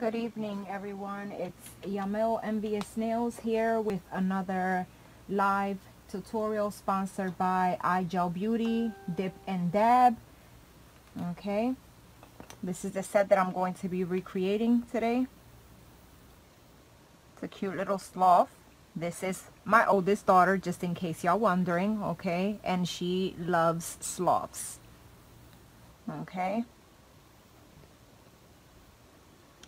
Good evening, everyone. It's Yamil Envious Nails here with another live tutorial sponsored by iGel Beauty Dip and Dab. Okay, this is the set that I'm going to be recreating today. It's a cute little sloth. This is my oldest daughter, just in case y'all wondering, okay? And she loves sloths. Okay.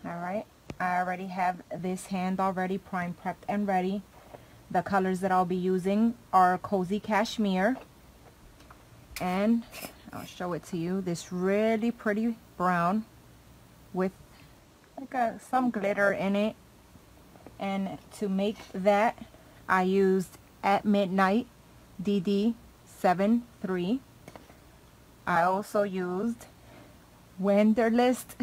Alright, I already have this hand already prime prepped and ready. The colors that I'll be using are Cozy Cashmere. And I'll show it to you. This really pretty brown with like a, some glitter in it. And to make that, I used At Midnight DD73. I also used Wanderlust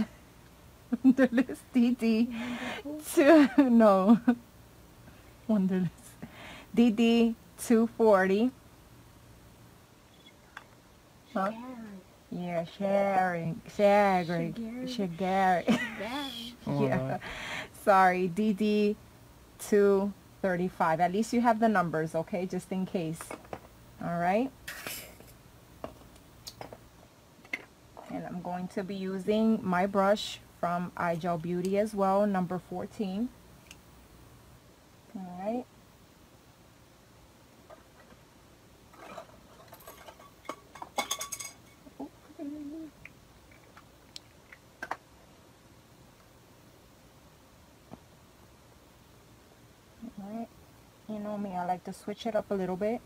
Wonderlist DD two no Wonderlist DD two forty. Huh? Yeah, sharing, sharing, sharing. yeah. Sorry, DD two thirty five. At least you have the numbers, okay? Just in case. All right. And I'm going to be using my brush from iGel Beauty as well, number 14. Alright. Alright. You know me, I like to switch it up a little bit.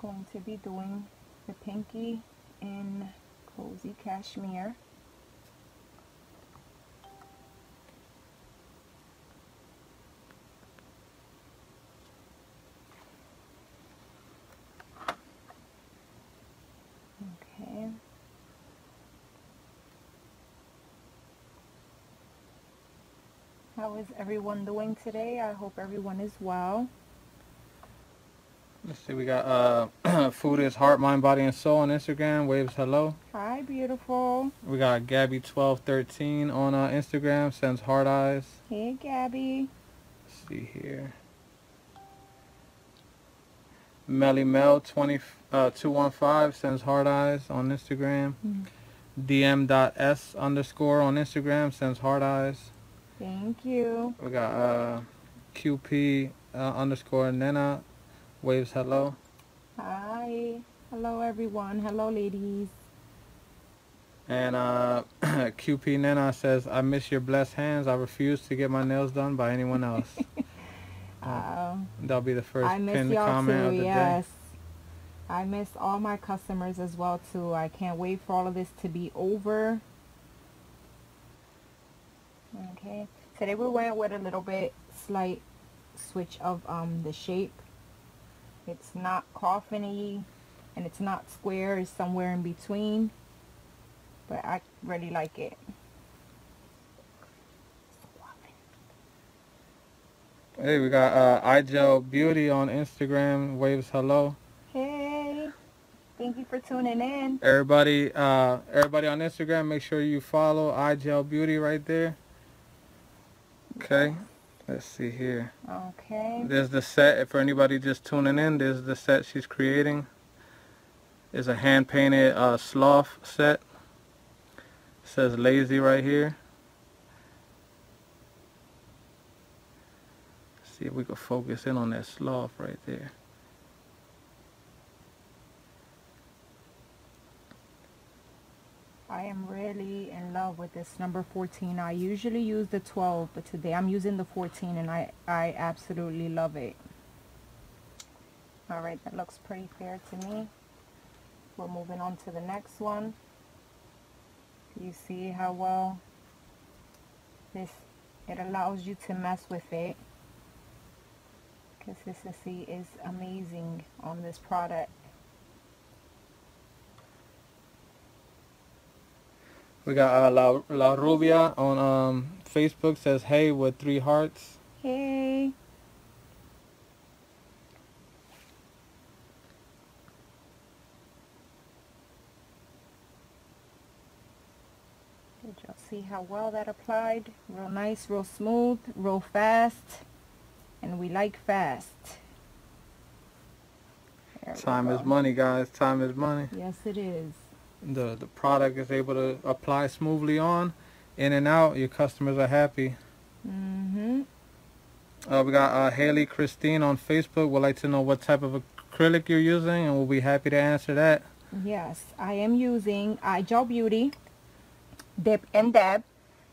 Going to be doing the pinky in cozy cashmere. Okay. How is everyone doing today? I hope everyone is well. Let's see, we got uh, Food is Heart, Mind, Body, and Soul on Instagram. Waves hello. Hi, beautiful. We got Gabby1213 on uh, Instagram, sends hard eyes. Hey, Gabby. Let's see here. Melly Mel 20, uh, 215 sends hard eyes on Instagram. Mm. DM.s underscore on Instagram sends hard eyes. Thank you. We got uh, QP uh, underscore Nena Waves hello. Hi. Hello everyone. Hello ladies. And uh, QP Nena says, I miss your blessed hands. I refuse to get my nails done by anyone else. uh, that'll be the first I miss pinned comment too, of the yes. day. I miss all my customers as well too. I can't wait for all of this to be over. Okay. Today we went with a little bit slight switch of um the shape it's not coffiny and it's not square. It's somewhere in between. But I really like it. Hey, we got uh, iGel Beauty on Instagram. Waves hello. Hey, thank you for tuning in. Everybody, uh, everybody on Instagram, make sure you follow iGel Beauty right there. Okay. Let's see here. Okay. There's the set, for anybody just tuning in, there's the set she's creating. It's a hand-painted uh, sloth set. Says lazy right here. See if we can focus in on that sloth right there. I am really in love with this number 14. I usually use the 12, but today I'm using the 14 and I, I absolutely love it. Alright, that looks pretty fair to me. We're moving on to the next one. You see how well this, it allows you to mess with it. Consistency is amazing on this product. We got uh, La, La Rubia on um, Facebook says hey with three hearts. Hey. See how well that applied. Real nice, real smooth, real fast. And we like fast. There Time is money, guys. Time is money. Yes, it is. The, the product is able to apply smoothly on, in and out. Your customers are happy. Mm-hmm. Uh, we got uh, Haley Christine on Facebook. Would like to know what type of acrylic you're using, and we'll be happy to answer that. Yes, I am using iGel Beauty Dip and Dab.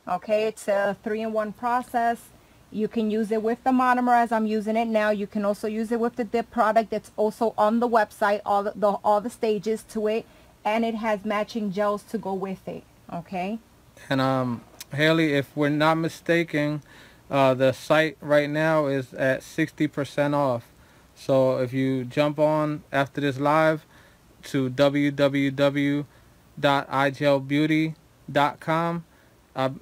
Okay, it's a three-in-one process. You can use it with the monomer as I'm using it now. You can also use it with the dip product It's also on the website, all the, the all the stages to it, and it has matching gels to go with it. Okay. And um, Haley, if we're not mistaken, uh, the site right now is at 60% off. So if you jump on after this live to www.igelbeauty.com,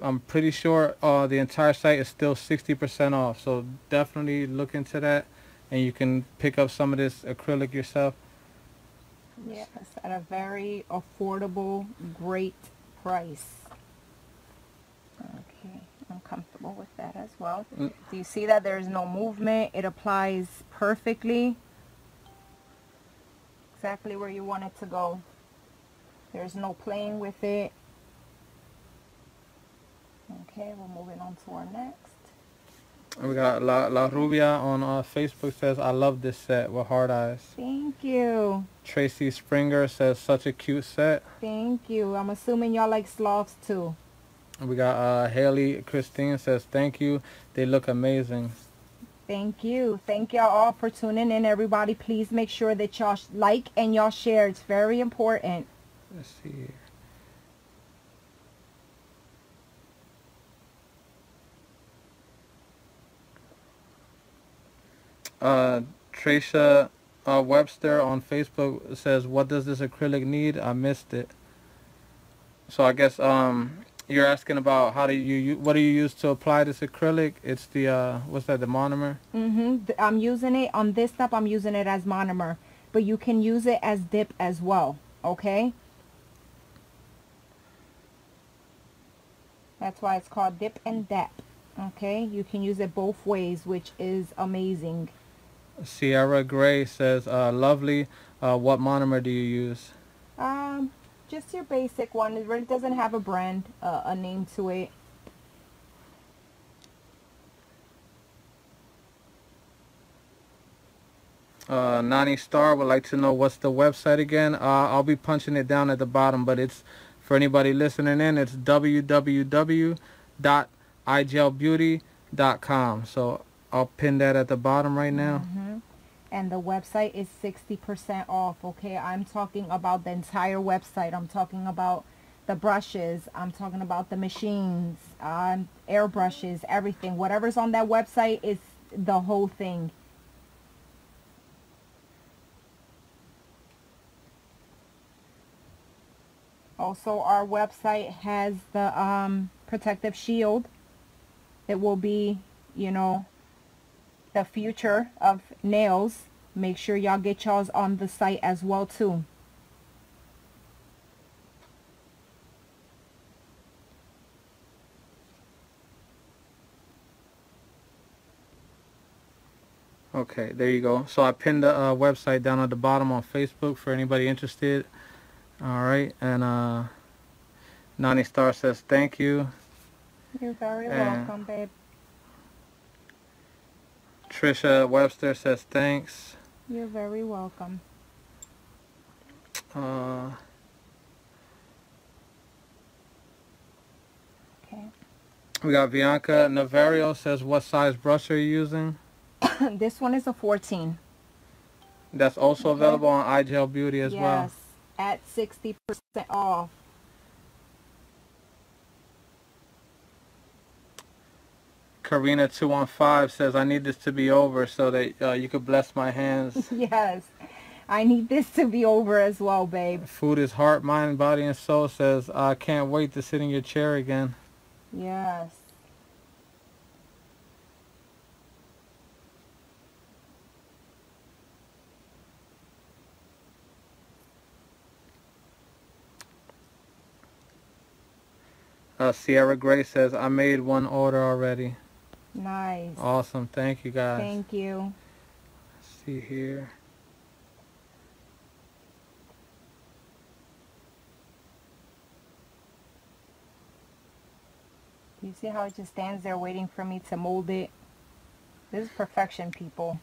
I'm pretty sure uh, the entire site is still 60% off. So definitely look into that and you can pick up some of this acrylic yourself. Yes, at a very affordable, great price. Okay, I'm comfortable with that as well. Mm. Do you see that there's no movement? It applies perfectly. Exactly where you want it to go. There's no playing with it. Okay, we're moving on to our next. We got La, La Rubia on uh, Facebook says, I love this set with hard eyes. Thank you. Tracy Springer says, such a cute set. Thank you. I'm assuming y'all like sloths too. We got uh, Haley Christine says, thank you. They look amazing. Thank you. Thank y'all all for tuning in. Everybody, please make sure that y'all like and y'all share. It's very important. Let's see Uh, Tracia uh, Webster on Facebook says, "What does this acrylic need?" I missed it. So I guess um, you're asking about how do you what do you use to apply this acrylic? It's the uh, what's that? The monomer. Mm-hmm. I'm using it on this step. I'm using it as monomer, but you can use it as dip as well. Okay. That's why it's called dip and dab. Okay, you can use it both ways, which is amazing. Sierra Gray says, uh, lovely. Uh, what monomer do you use? Um, just your basic one. It really doesn't have a brand, uh, a name to it. Uh, Nani Star would like to know what's the website again. Uh, I'll be punching it down at the bottom, but it's for anybody listening in. It's www.igelbeauty.com. So I'll pin that at the bottom right now. Mm -hmm. And the website is 60% off, okay? I'm talking about the entire website. I'm talking about the brushes. I'm talking about the machines, um, airbrushes, everything. Whatever's on that website is the whole thing. Also, our website has the um, protective shield. It will be, you know, the future of nails. Make sure y'all get y'all's on the site as well too. Okay, there you go. So I pinned the uh, website down at the bottom on Facebook for anybody interested. All right, and uh, Nani Star says thank you. You're very and welcome, babe. Trisha Webster says thanks. You're very welcome. Uh, okay. We got Bianca Navario says, what size brush are you using? this one is a 14. That's also available on iGel Beauty as yes, well. Yes, at 60% off. Karina215 says, I need this to be over so that uh, you could bless my hands. yes. I need this to be over as well, babe. Food is heart, mind, body, and soul says, I can't wait to sit in your chair again. Yes. Uh, Sierra Gray says, I made one order already. Nice. Awesome. Thank you guys. Thank you. Let's see here. You see how it just stands there waiting for me to mold it? This is perfection, people.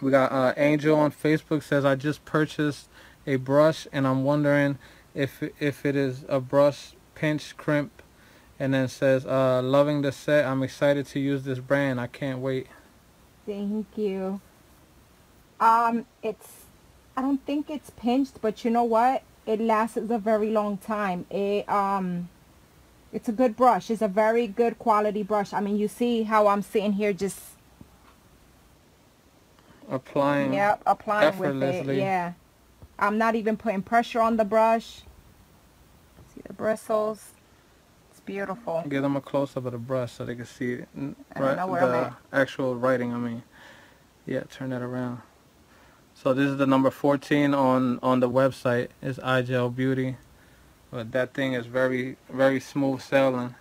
We got uh, Angel on Facebook says, I just purchased a brush and I'm wondering if if it is a brush pinch crimp and then says uh, loving the set I'm excited to use this brand I can't wait Thank you. Um, it's, I don't think it's pinched, but you know what? It lasts a very long time. It, um, it's a good brush. It's a very good quality brush. I mean, you see how I'm sitting here just, applying yep, applying with it. Yeah. I'm not even putting pressure on the brush. See the bristles? Beautiful. give them a close-up of the brush so they can see it, n- I don't right, know where I'm the actual writing I mean. Yeah turn that around. So this is the number 14 on on the website. It's iGel Beauty. But that thing is very very smooth sailing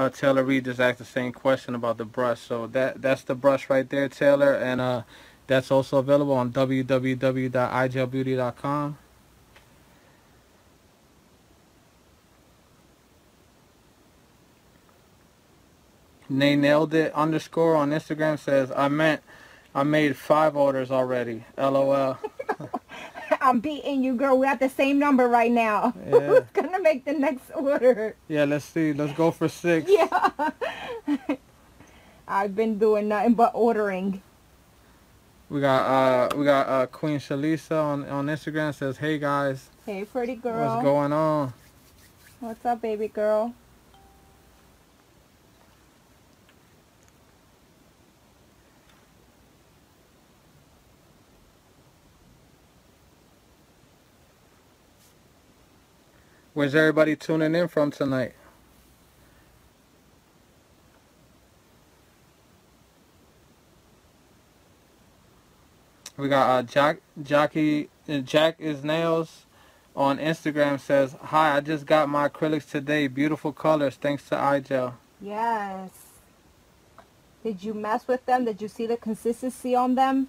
uh, Taylor Reed just asked the same question about the brush. So that that's the brush right there Taylor. And uh that's also available on www.igelbeauty.com Nay nailed it underscore on Instagram says I meant I made five orders already. LOL. I'm beating you, girl. We're at the same number right now. Yeah. Who's gonna make the next order? Yeah, let's see. Let's go for six. Yeah. I've been doing nothing but ordering. We got uh we got uh Queen Shalisa on on Instagram says, Hey guys, Hey, pretty girl. what's going on? What's up, baby girl? Where's everybody tuning in from tonight? We got uh, Jack Jockey uh, Jack is nails on Instagram says, "Hi, I just got my acrylics today. Beautiful colors thanks to iGel." Yes. Did you mess with them? Did you see the consistency on them?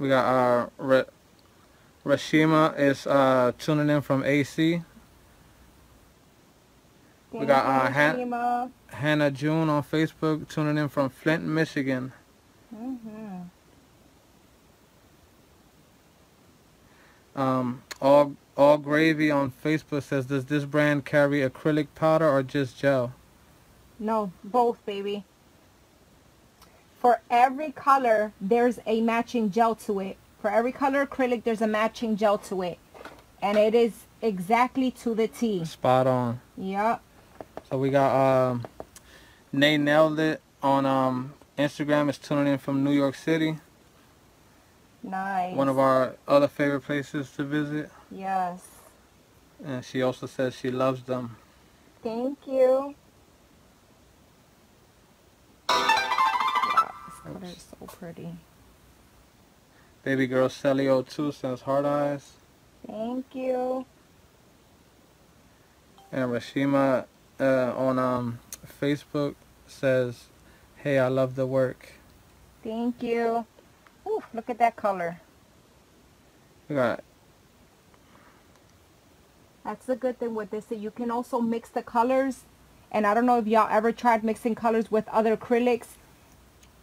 We got uh Ra- Rashima is uh tuning in from AC. We got, uh, Han- Hannah June on Facebook tuning in from Flint, Michigan. Mm -hmm. Um, all all gravy on Facebook says, does this brand carry acrylic powder or just gel? No, both, baby. For every color, there's a matching gel to it. For every color acrylic, there's a matching gel to it. And it is exactly to the T. Spot on. Yep. So we got um, Nay nailed it on um Instagram is tuning in from New York City, Nice. one of our other favorite places to visit, Yes. and she also says she loves them. Thank you. Color is so pretty. Baby girl Celio 2 says hard eyes, Thank you. and Rashima uh, on um Facebook says, "Hey, I love the work." Thank you. Ooh, look at that color. We got That's the good thing with this. That you can also mix the colors. And I don't know if y'all ever tried mixing colors with other acrylics.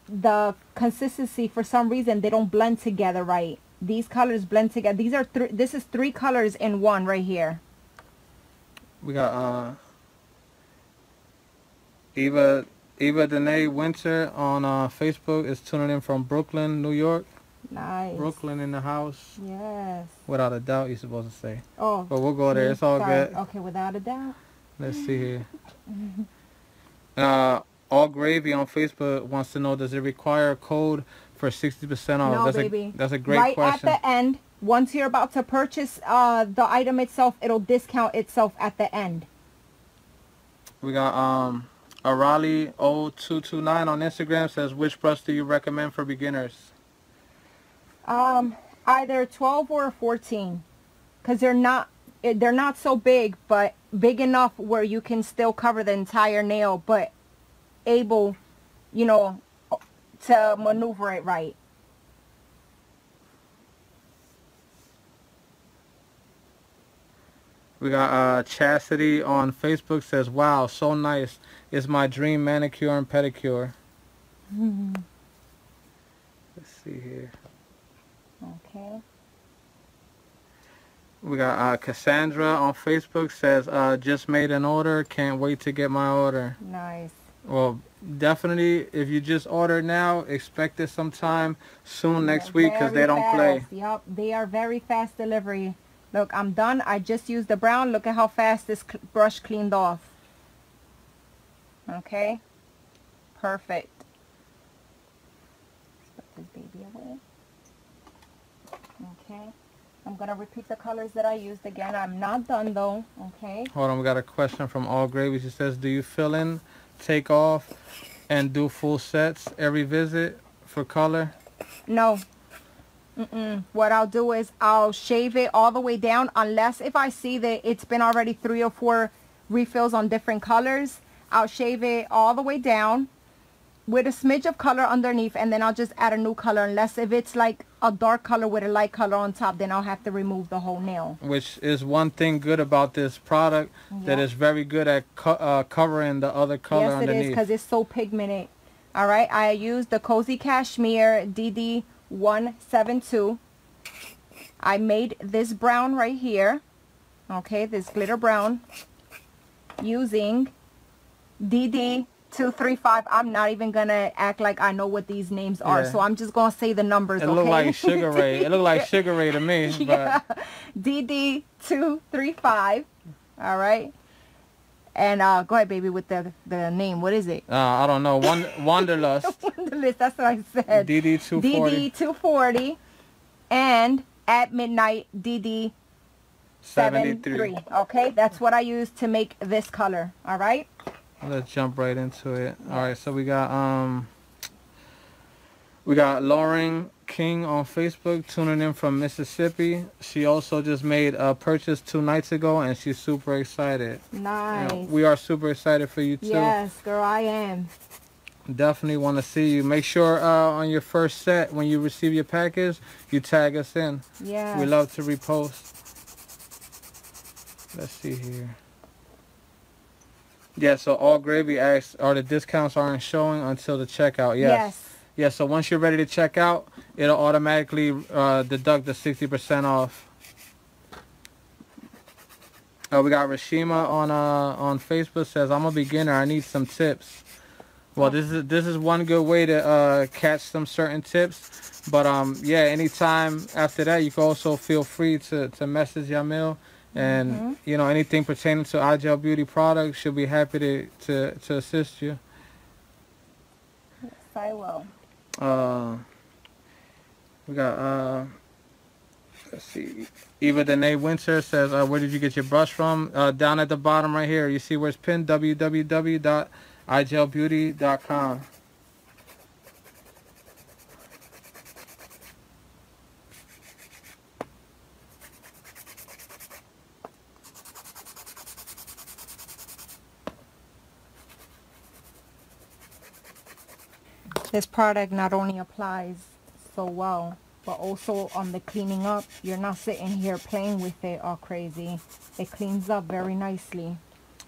The consistency, for some reason, they don't blend together right. These colors blend together. These are three. This is three colors in one right here. we got uh Eva Eva Danae Winter on uh, Facebook is tuning in from Brooklyn, New York. Nice. Brooklyn in the house, Yes. without a doubt. You're supposed to say, Oh. but we'll go there. It's all sorry. good. Okay, without a doubt. Let's see here. Uh, all gravy on Facebook wants to know: Does it require a code for sixty percent off? No, that's baby. a that's a great right question. at the end, once you're about to purchase uh, the item itself, it'll discount itself at the end. We got um Arali0229 on Instagram says, which brush do you recommend for beginners? Um, either 12 or 14, because they're not eh, they're not so big, but big enough where you can still cover the entire nail, but able, you know, to maneuver it right. We got uh, Chastity on Facebook says, wow, so nice. It's my dream manicure and pedicure. Let's see here. Okay. We got uh, Cassandra on Facebook says, uh, just made an order. Can't wait to get my order. Nice. Well, definitely, if you just order now, expect it sometime soon next week because they don't play. Yep, they are very fast delivery. Look, I'm done. I just used the brown. Look at how fast this brush cleaned off. Okay. Perfect. Let's put this baby away. Okay. I'm going to repeat the colors that I used again. I'm not done though. Okay. Hold on. We got a question from All Gravy. She says, do you fill in, take off, and do full sets every visit for color? No. Mm-mm. What I'll do is I'll shave it all the way down unless if I see that it's been already three or four refills on different colors. I'll shave it all the way down with a smidge of color underneath and then I'll just add a new color unless if it's like a dark color with a light color on top then I'll have to remove the whole nail. Which is one thing good about this product that is very good at co uh, covering the other color yes, underneath. Yes it is because it's so pigmented. Alright, I used the Cozy Cashmere DD 172. I made this brown right here. Okay, this glitter brown using DD235. I'm not even going to act like I know what these names are. Yeah. So I'm just going to say the numbers, It okay? look like Sugar Ray. It look like Sugar Ray to me. yeah. DD235. All right. And uh, go ahead, baby, with the the name. What is it? Uh, I don't know. Wonder, Wanderlust. Wanderlust. That's what I said. DD two forty. DD two forty, and at midnight DD seventy three. Okay, that's what I use to make this color. All right. Let's jump right into it. All right, so we got um, we got Lauren King on Facebook tuning in from Mississippi. She also just made a purchase two nights ago and she's super excited. Nice. We are super excited for you too. Yes, girl, I am. Definitely want to see you. Make sure uh, on your first set when you receive your package, you tag us in. Yeah. We love to repost. Let's see here. Yeah, so all gravy asks, are the discounts aren't showing until the checkout? Yes. yes. Yeah, so once you're ready to check out, it'll automatically uh, deduct the 60% off. Uh, we got Rashima on uh, on Facebook says, I'm a beginner. I need some tips. Well, this is this is one good way to uh, catch some certain tips. But um, yeah, anytime after that, you can also feel free to, to message Yamil. And, mm -hmm. you know, anything pertaining to iGel Beauty products, she'll be happy to, to, to assist you. Yes, I will. Uh, we got, uh, let's see, Eva Danae Winter says, uh, where did you get your brush from? Uh, down at the bottom right here. You see where it's pinned? www.igelbeauty.com. This product not only applies so well, but also on the cleaning up. You're not sitting here playing with it all crazy. It cleans up very nicely.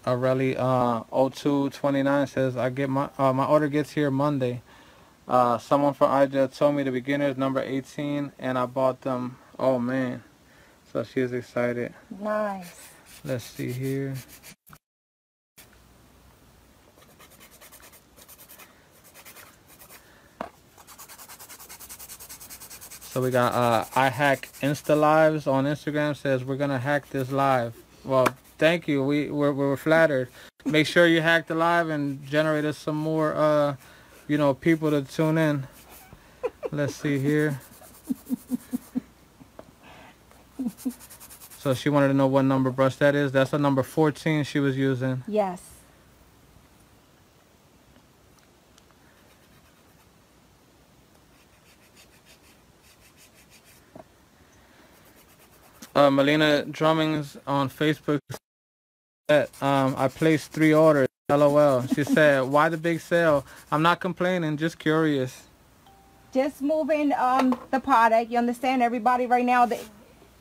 Aurelie uh, 0229 says, I get my uh, my order gets here Monday. Uh, someone from iGel told me the beginners number 18 and I bought them. Oh man. So she's excited. Nice. Let's see here. So we got uh, I hack Insta Lives on Instagram says we're gonna hack this live. Well, thank you. We we're, we're flattered. Make sure you hack the live and generate us some more, uh, you know, people to tune in. Let's see here. So she wanted to know what number brush that is. That's a number 14 she was using. Yes. Uh, Melina Drummings on Facebook that um, I placed three orders. LOL. She said, why the big sale? I'm not complaining, just curious. Just moving um the product. You understand? Everybody right now, they,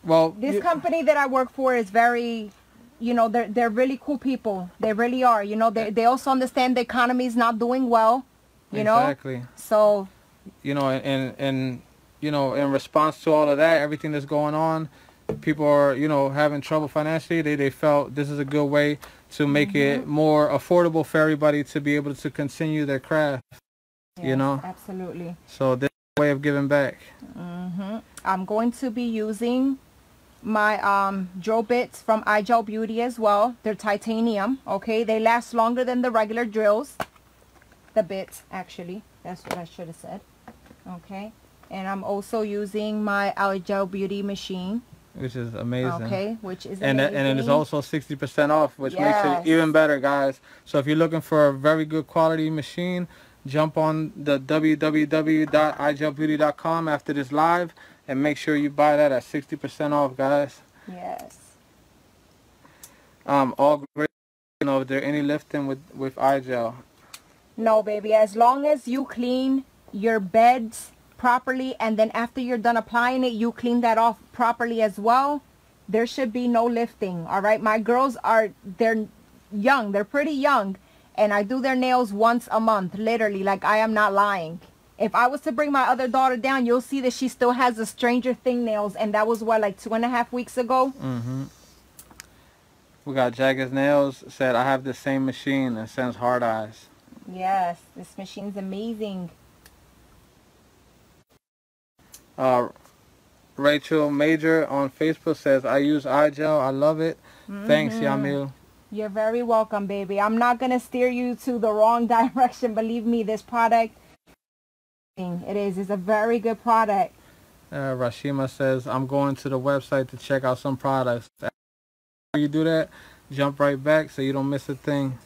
Well, this you- company that I work for is very, you know, they're they're really cool people. They really are. You know, they they also understand the economy is not doing well. You know, exactly. so you know, and and you know, in response to all of that, everything that's going on, people are you know having trouble financially. They they felt this is a good way to make it Mm-hmm. more affordable for everybody to be able to continue their craft. You know? absolutely. So this way of giving back. Mhm. I'm going to be using my um drill bits from iGel Beauty as well. They're titanium, okay? They last longer than the regular drills. The bits, actually. That's what I should have said. Okay? And I'm also using my iGel Beauty machine, Which is amazing. okay? Which is And that, and it is also 60% off, which Yes. makes it even better, guys. So if you're looking for a very good quality machine, jump on the www.igelbeauty.com after this live and make sure you buy that at 60% off, guys. Yes. Um, all great. You know, if there any lifting with with iGel. No, baby. As long as you clean your beds properly and then after you're done applying it, you clean that off properly as well, there should be no lifting. All right. My girls are, they're young. They're pretty young. And I do their nails once a month, literally. Like I am not lying. If I was to bring my other daughter down, you'll see that she still has the Stranger Thing nails. And that was what, like two and a half weeks ago? mm-hmm. we got Jagged Nails said I have the same machine and sends hard eyes. Yes. This machine's amazing. Uh, Rachel Major on Facebook says I use iGel. I love it. Thanks, Mhm. Yamil. You're very welcome, baby. I'm not going to steer you to the wrong direction. Believe me, this product, it is. It's a very good product. Uh, Rashima says, I'm going to the website to check out some products. After you do that, jump right back so you don't miss a thing.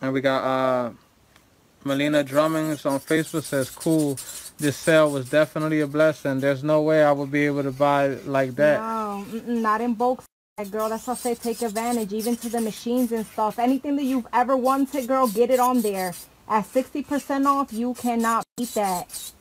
And we got uh, Melina Drummings on Facebook says, cool. This sale was definitely a blessing. There's no way I would be able to buy like that. No, not in bulk. Girl, that's why I say take advantage, even to the machines and stuff. Anything that you've ever wanted, girl, get it on there. At 60% off, you cannot beat that.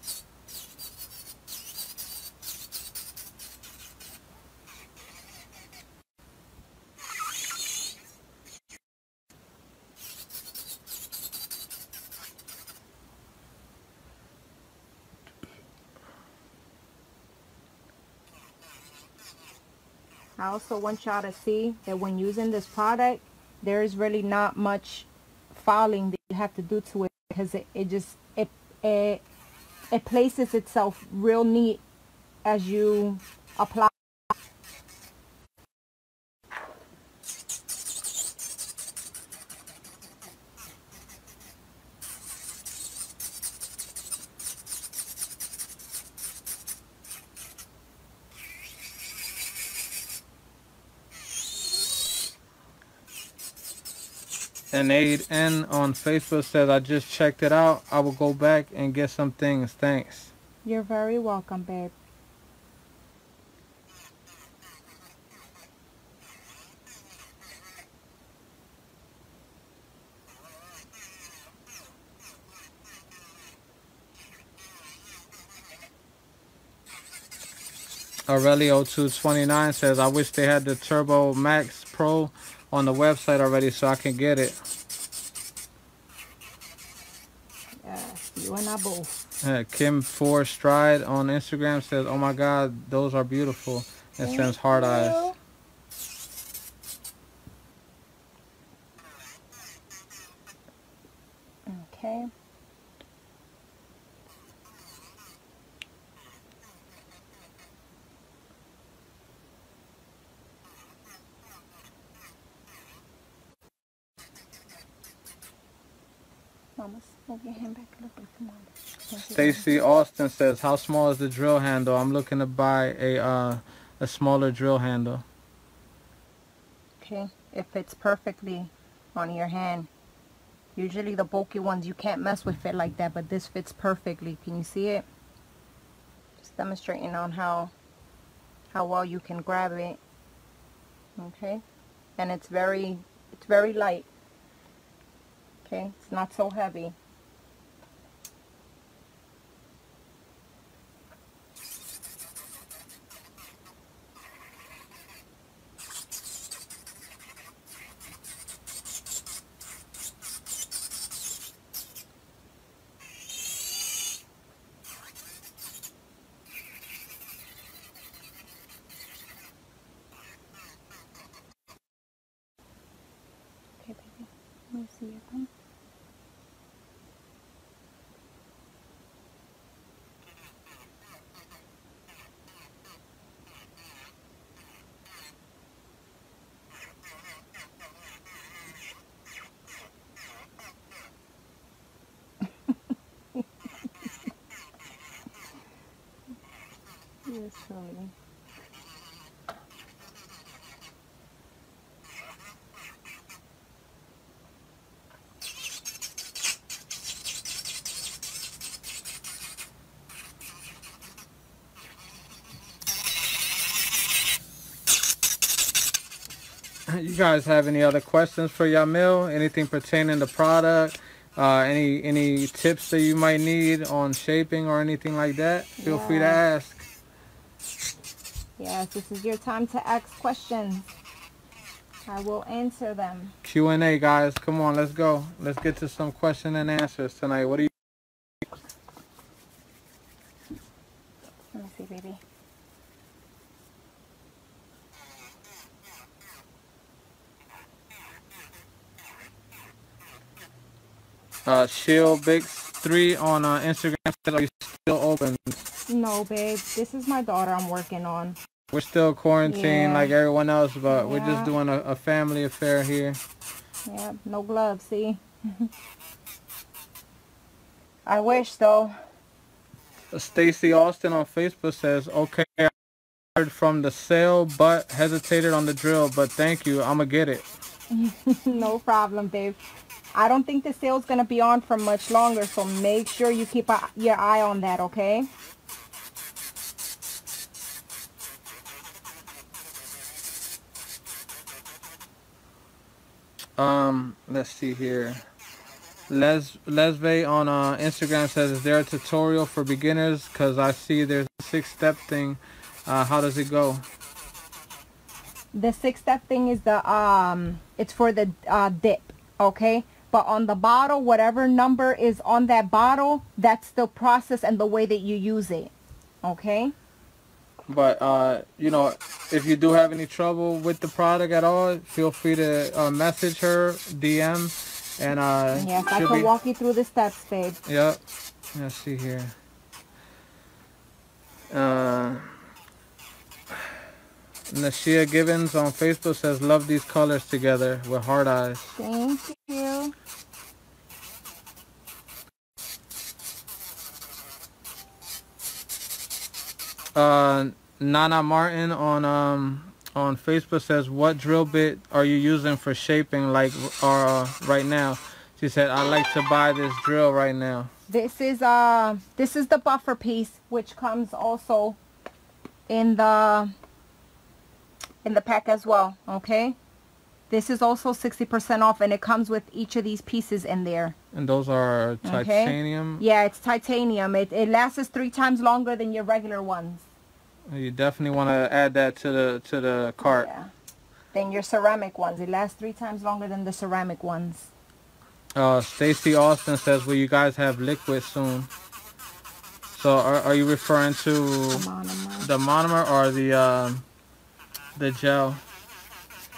I also want y'all to see that when using this product, there is really not much filing that you have to do to it because it, it just it it it places itself real neat as you apply. And N on Facebook says, I just checked it out. I will go back and get some things. Thanks. You're very welcome, babe. Aurelio229 says, I wish they had the Turbo Max Pro on the website already so I can get it. Yes, you and I both. Uh, Kim Four Stride on Instagram says, "Oh my God, those are beautiful." And Thank sends heart eyes. you. Okay. Mama, move your hand back a little bit. Come on. Stacy Austin says, "How small is the drill handle? I'm looking to buy a uh, a smaller drill handle." Okay, it fits perfectly on your hand. Usually the bulky ones you can't mess with it like that, but this fits perfectly. Can you see it? Just demonstrating on how how well you can grab it. Okay, and it's very it's very light. Okay, it's not so heavy. Okay, baby. Let me see your thumb. Silly. You guys have any other questions for Yamil? Anything pertaining to product? Uh, any any tips that you might need on shaping or anything like that? Feel free to ask. This is your time to ask questions. I will answer them. Q and A, guys. Come on, let's go. Let's get to some question and answers tonight. What do you? Let me see, baby. Uh, Shield Big Three on uh, Instagram said, "Are you still open?" No, babe. This is my daughter I'm working on. We're still quarantined Yeah. like everyone else, but we're just doing a, a family affair here. Yeah, no gloves, see? I wish, though. Stacy Austin on Facebook says, "Okay, I heard from the sale, but hesitated on the drill. But thank you, I'ma get it." no problem, babe. I don't think the sale's going to be on for much longer, so make sure you keep your eye on that, okay? Um, let's see here. Les Lesve on uh, Instagram says, "Is there a tutorial for beginners? Cause I see there's a six-step thing. Uh, how does it go?" The six step thing is the, um, it's for the uh, dip, okay? But on the bottle, whatever number is on that bottle, that's the process and the way that you use it, okay? But uh, you know, if you do have any trouble with the product at all, feel free to uh, message her, DM, and uh, Yes, I can be- walk you through the steps, babe. Yep. Let's see here. Uh, Nashia Gibbons on Facebook says, "Love these colors together with hard eyes." Thank you. Uh, Nana Martin on um on Facebook says, "What drill bit are you using for shaping like uh, right now?" She said, "I like to buy this drill right now." This is uh this is the buffer piece which comes also in the in the pack as well, okay? This is also 60% off and it comes with each of these pieces in there. And those are Okay. titanium. Yeah, it's titanium. It it lasts 3 times longer than your regular ones. You definitely want to add that to the to the cart. Yeah. Than your ceramic ones. It lasts 3 times longer than the ceramic ones. Uh, Stacy Austin says, "Will you guys have liquid soon?" So, are, are you referring to on, Emma. the monomer or the um, the gel?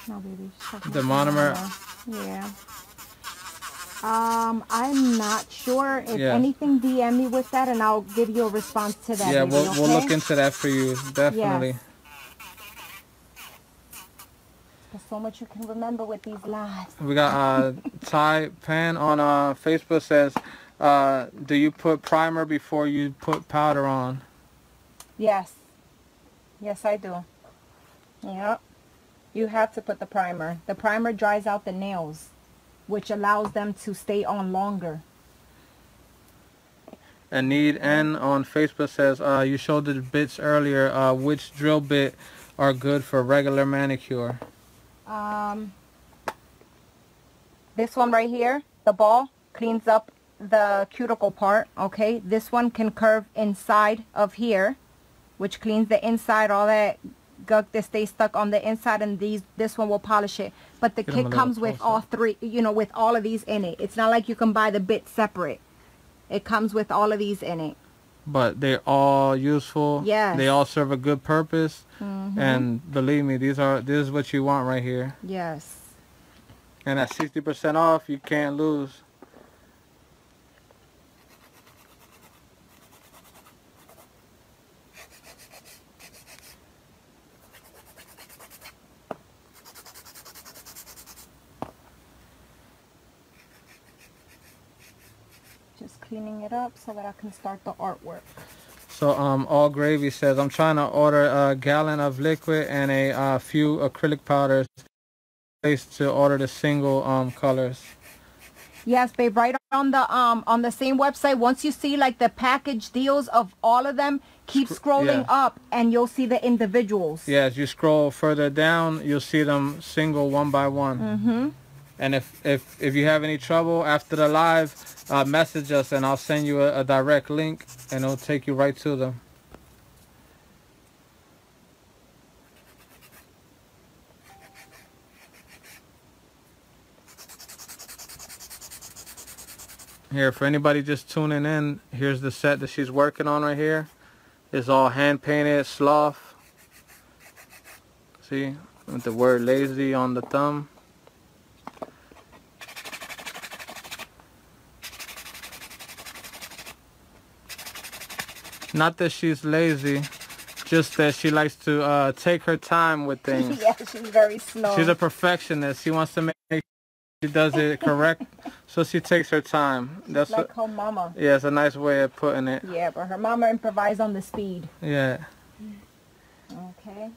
No, baby. The up. monomer. Yeah. Um, I'm not sure. If Yeah. anything, DM me with that, and I'll give you a response to that. yeah, baby, we'll we'll look into that for you definitely. Yes. so much you can remember with these lives. We got uh, Ty Pan on uh, Facebook says, uh, do you put primer before you put powder on? Yes. Yes, I do. Yep. You have to put the primer. The primer dries out the nails, which allows them to stay on longer. And Need N on Facebook says, uh, you showed the bits earlier. Uh, which drill bit are good for regular manicure? Um, this one right here, the ball, cleans up the cuticle part, okay? This one can curve inside of here, which cleans the inside, all that gunk that stays stuck on the inside, and these this one will polish it. But the Get kit comes with all three, you know, with all of these in it. It's not like you can buy the bit separate. It comes with all of these in it. But they're all useful. Yes. They all serve a good purpose. mm -hmm. And believe me, these are this is what you want right here. Yes. And at 60% off, you can't lose. Just cleaning it up so that I can start the artwork. So um, all gravy says I'm trying to order a gallon of liquid and a uh, few acrylic powders. Place to order the single um colors. Yes, babe, right on the um on the same website. Once you see like the package deals of all of them, keep Scr- scrolling yeah. up and you'll see the individuals. Yeah, as you scroll further down, you'll see them single one by one. Mm-hmm. And if if if you have any trouble after the live, uh, message us and I'll send you a, a direct link and it'll take you right to them. Here, for anybody just tuning in, here's the set that she's working on right here. It's all hand painted sloth. See, with the word lazy on the thumb. Not that she's lazy, just that she likes to uh, take her time with things. yeah, she's very slow. She's a perfectionist. She wants to make sure she does it correct, so she takes her time. That's like what. her mama. Yeah, it's a nice way of putting it. Yeah, but her mama improvised on the speed. Yeah. Okay.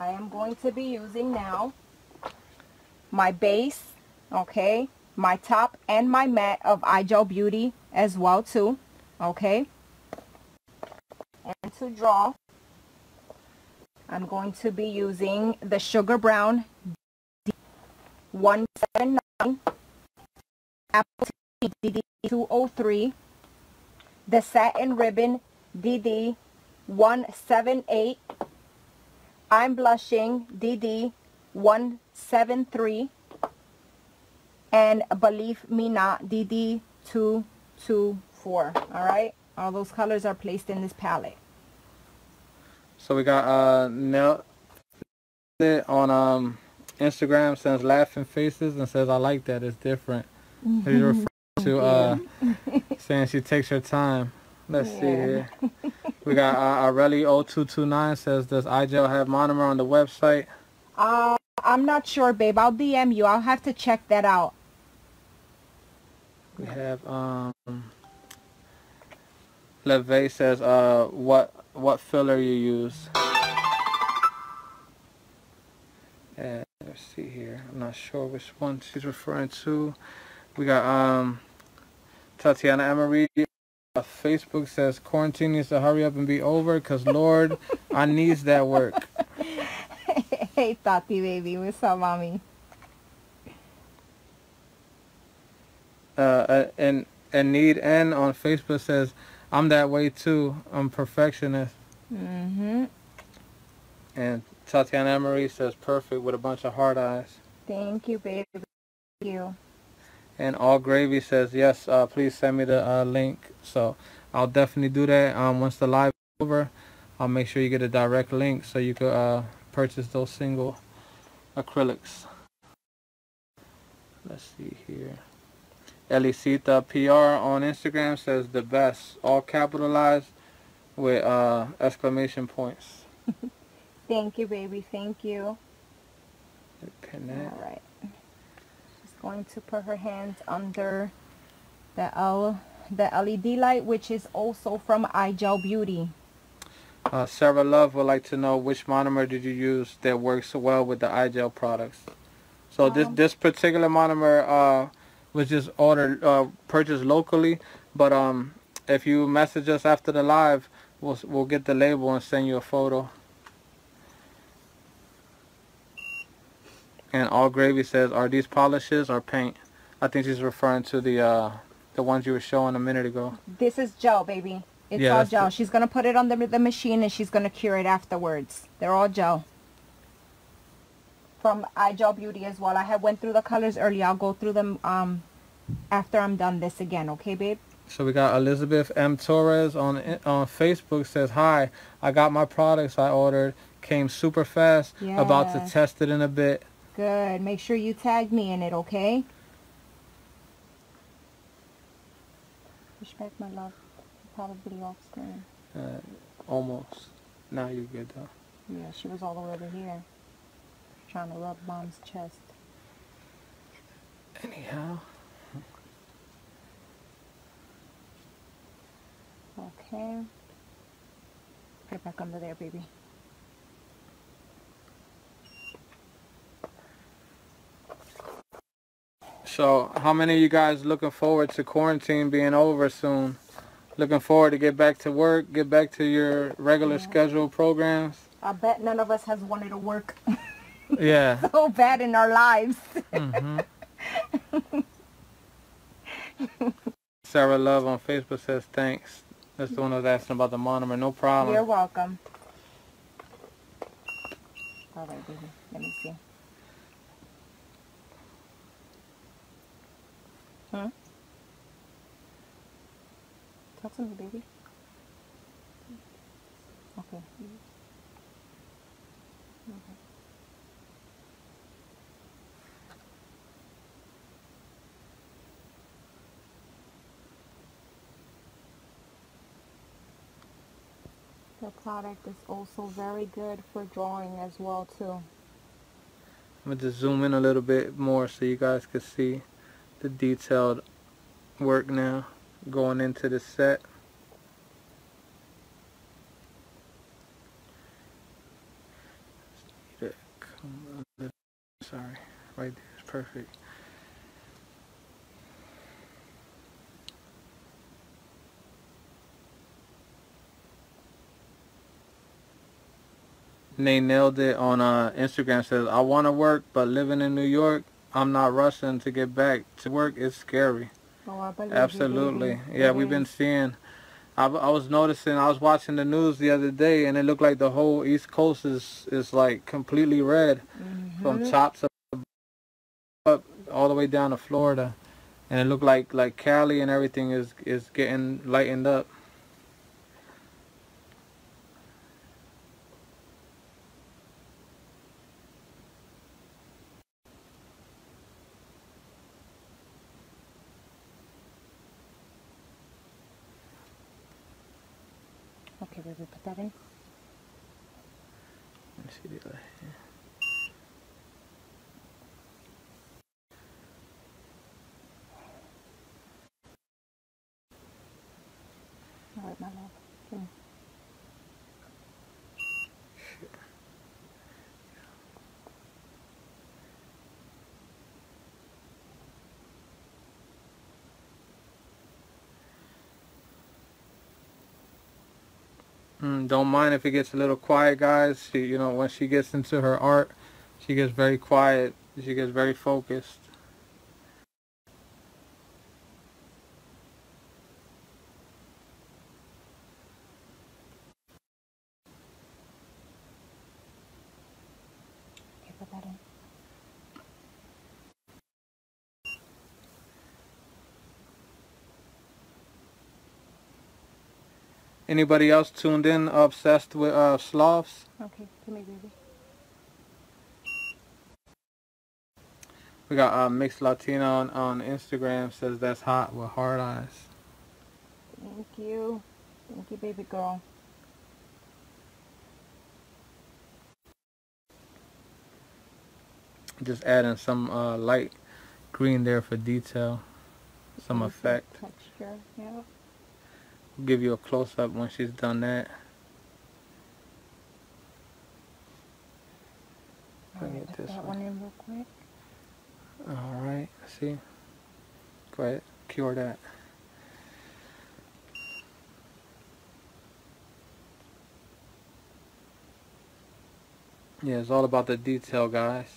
I am going to be using now my base, okay, my top and my matte of iGel Beauty as well too, okay. To draw, I'm going to be using the Sugar Brown 179, Apple DD 203, the Satin Ribbon DD 178, I'm blushing DD 173 and believe me not DD 224 all right? All those colors are placed in this palette So we got uh Nell on um Instagram sends laughing faces and says I like that. It's different. He's referring to uh saying she takes her time. Let's see here. We got uh, Areli 0229 says does iGel have monomer on the website? uh I'm not sure babe I'll DM you I'll have to check that out We have um Leve says uh what what filler you use. Yeah, let's see here. I'm not sure which one she's referring to. We got um Tatiana Emery uh, Facebook says quarantine needs to hurry up and be over because Lord, I needs that work. hey Tati baby what's up mommy Uh, uh, and and need N on Facebook says I'm that way too. I'm perfectionist. mm-hmm And Tatiana Emery says perfect with a bunch of hard eyes. thank you baby thank you And All Gravy says yes. Uh, please send me the uh, link. So I'll definitely do that. Um, once the live is over, I'll make sure you get a direct link so you could uh, purchase those single acrylics. Let's see here. Elicita PR on Instagram says the best, all capitalized with uh, exclamation points. thank you baby thank you. All right. She's going to put her hands under the L, the LED light, which is also from iGel Beauty. Uh, Sarah Love would like to know which monomer did you use that works well with the iGel products. So this Um, this particular monomer uh, was just ordered uh, purchased locally, but um, if you message us after the live, we'll we'll get the label and send you a photo. And all gravy says, are these polishes or paint? I think she's referring to the uh, the ones you were showing a minute ago. This is gel, baby. It's Yeah, all gel. She's gonna put it on the, the machine and she's gonna cure it afterwards. They're all gel. From iGel Beauty as well. I have went through the colors earlier. I'll go through them um after I'm done this again. Okay, babe? So we got Elizabeth M. Torres on on Facebook says, "Hi, I got my products I ordered. Came super fast. About to test it in a bit. Good. Make sure you tag me in it, okay? Back, my love. Probably off screen. Uh, almost. Now you're good though. Yeah, she was all the way over here. Trying to rub mom's chest. Anyhow, Okay. Get back under there, baby. so how many of you guys looking forward to quarantine being over soon? Looking forward to get back to work, get back to your regular Yeah. scheduled programs. I bet none of us has wanted to work Yeah. so bad in our lives. hmm Sarah Love on Facebook says thanks. That's the one that was asking about the monomer. No problem. You're welcome. All right, baby. Let me see. Hmm? Talk to me, baby. Okay. Okay. The product is also very good for drawing as well too. I'm gonna just zoom in a little bit more so you guys can see the detailed work now going into the set. Just need to come under- Sorry, right there is perfect. They nailed it on uh, Instagram. Says, I want to work, but living in New York, I'm not rushing to get back to work. It's scary. Oh, I believe you, Absolutely. Yeah, we've been seeing. I, I was noticing. I was watching the news the other day, and it looked like the whole East Coast is is like completely red from Mhm. top to up, all the way down to Florida, and it looked like like Cali and everything is is getting lightened up. Okay, baby, put that in. Let me see the other hand. All right, my love. Give me. Mm, don't mind if it gets a little quiet, guys. She, you know, when she gets into her art, she gets very quiet. She gets very focused. Okay, put that in. Anybody else tuned in, obsessed with uh, sloths? Okay, give me, baby. We got uh, Mixed Latino on, on Instagram says that's hot with hard eyes. Thank you. Thank you, baby girl. Just adding some uh, light green there for detail, some Some effect. Texture, yeah. Give you a close up when she's done that. Bring Alright, it put this that way. one in real quick. All right, see. Go ahead, cure that. Yeah, it's all about the detail, guys.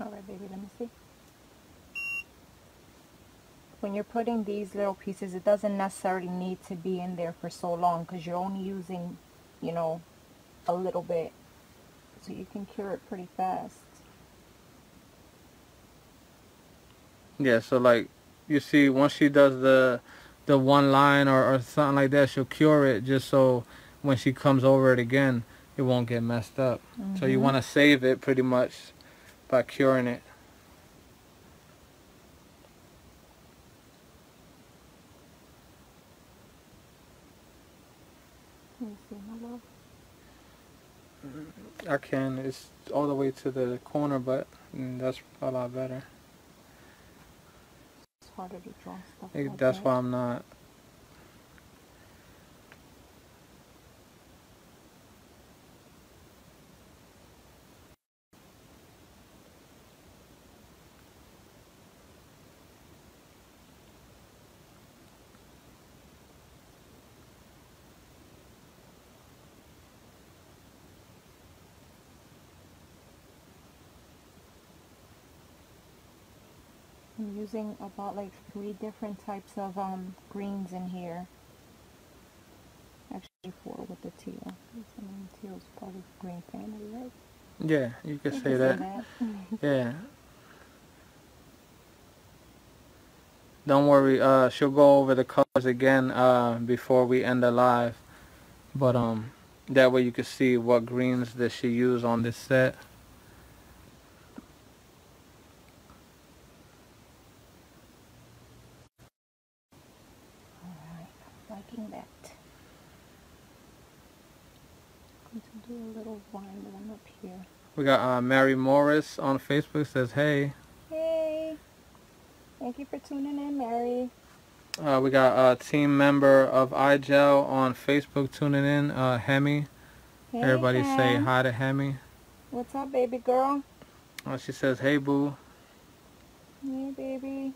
All right, baby, let me see. When you're putting these little pieces, it doesn't necessarily need to be in there for so long because you're only using, you know, a little bit. So you can cure it pretty fast. Yeah, so like you see, once she does the the one line or, or something like that, she'll cure it just so when she comes over it again, it won't get messed up. So you Mhm. want to save it pretty much by curing it. Let me see, my love. I can. It's all the way to the corner, but mm, that's a lot better. It's harder to draw stuff It- like that's that. why I'm not. I'm using about like three different types of um greens in here. Actually four with the teal. I mean, teal's part of green family, right? Yeah, you could say can that. Yeah. Don't worry, uh, she'll go over the colors again uh, before we end the live. But um, that way you can see what greens that she used on this set. Alright, liking that. Going to do a little wind one up here. We got uh, Mary Morris on Facebook says, hey. Hey! Thank you for tuning in, Mary. Uh, we got a uh, team member of iGel on Facebook tuning in, uh, Hemi. Hey, Everybody say hi to Hemi. What's up, baby girl? Uh, she says, hey, boo. Hey, baby.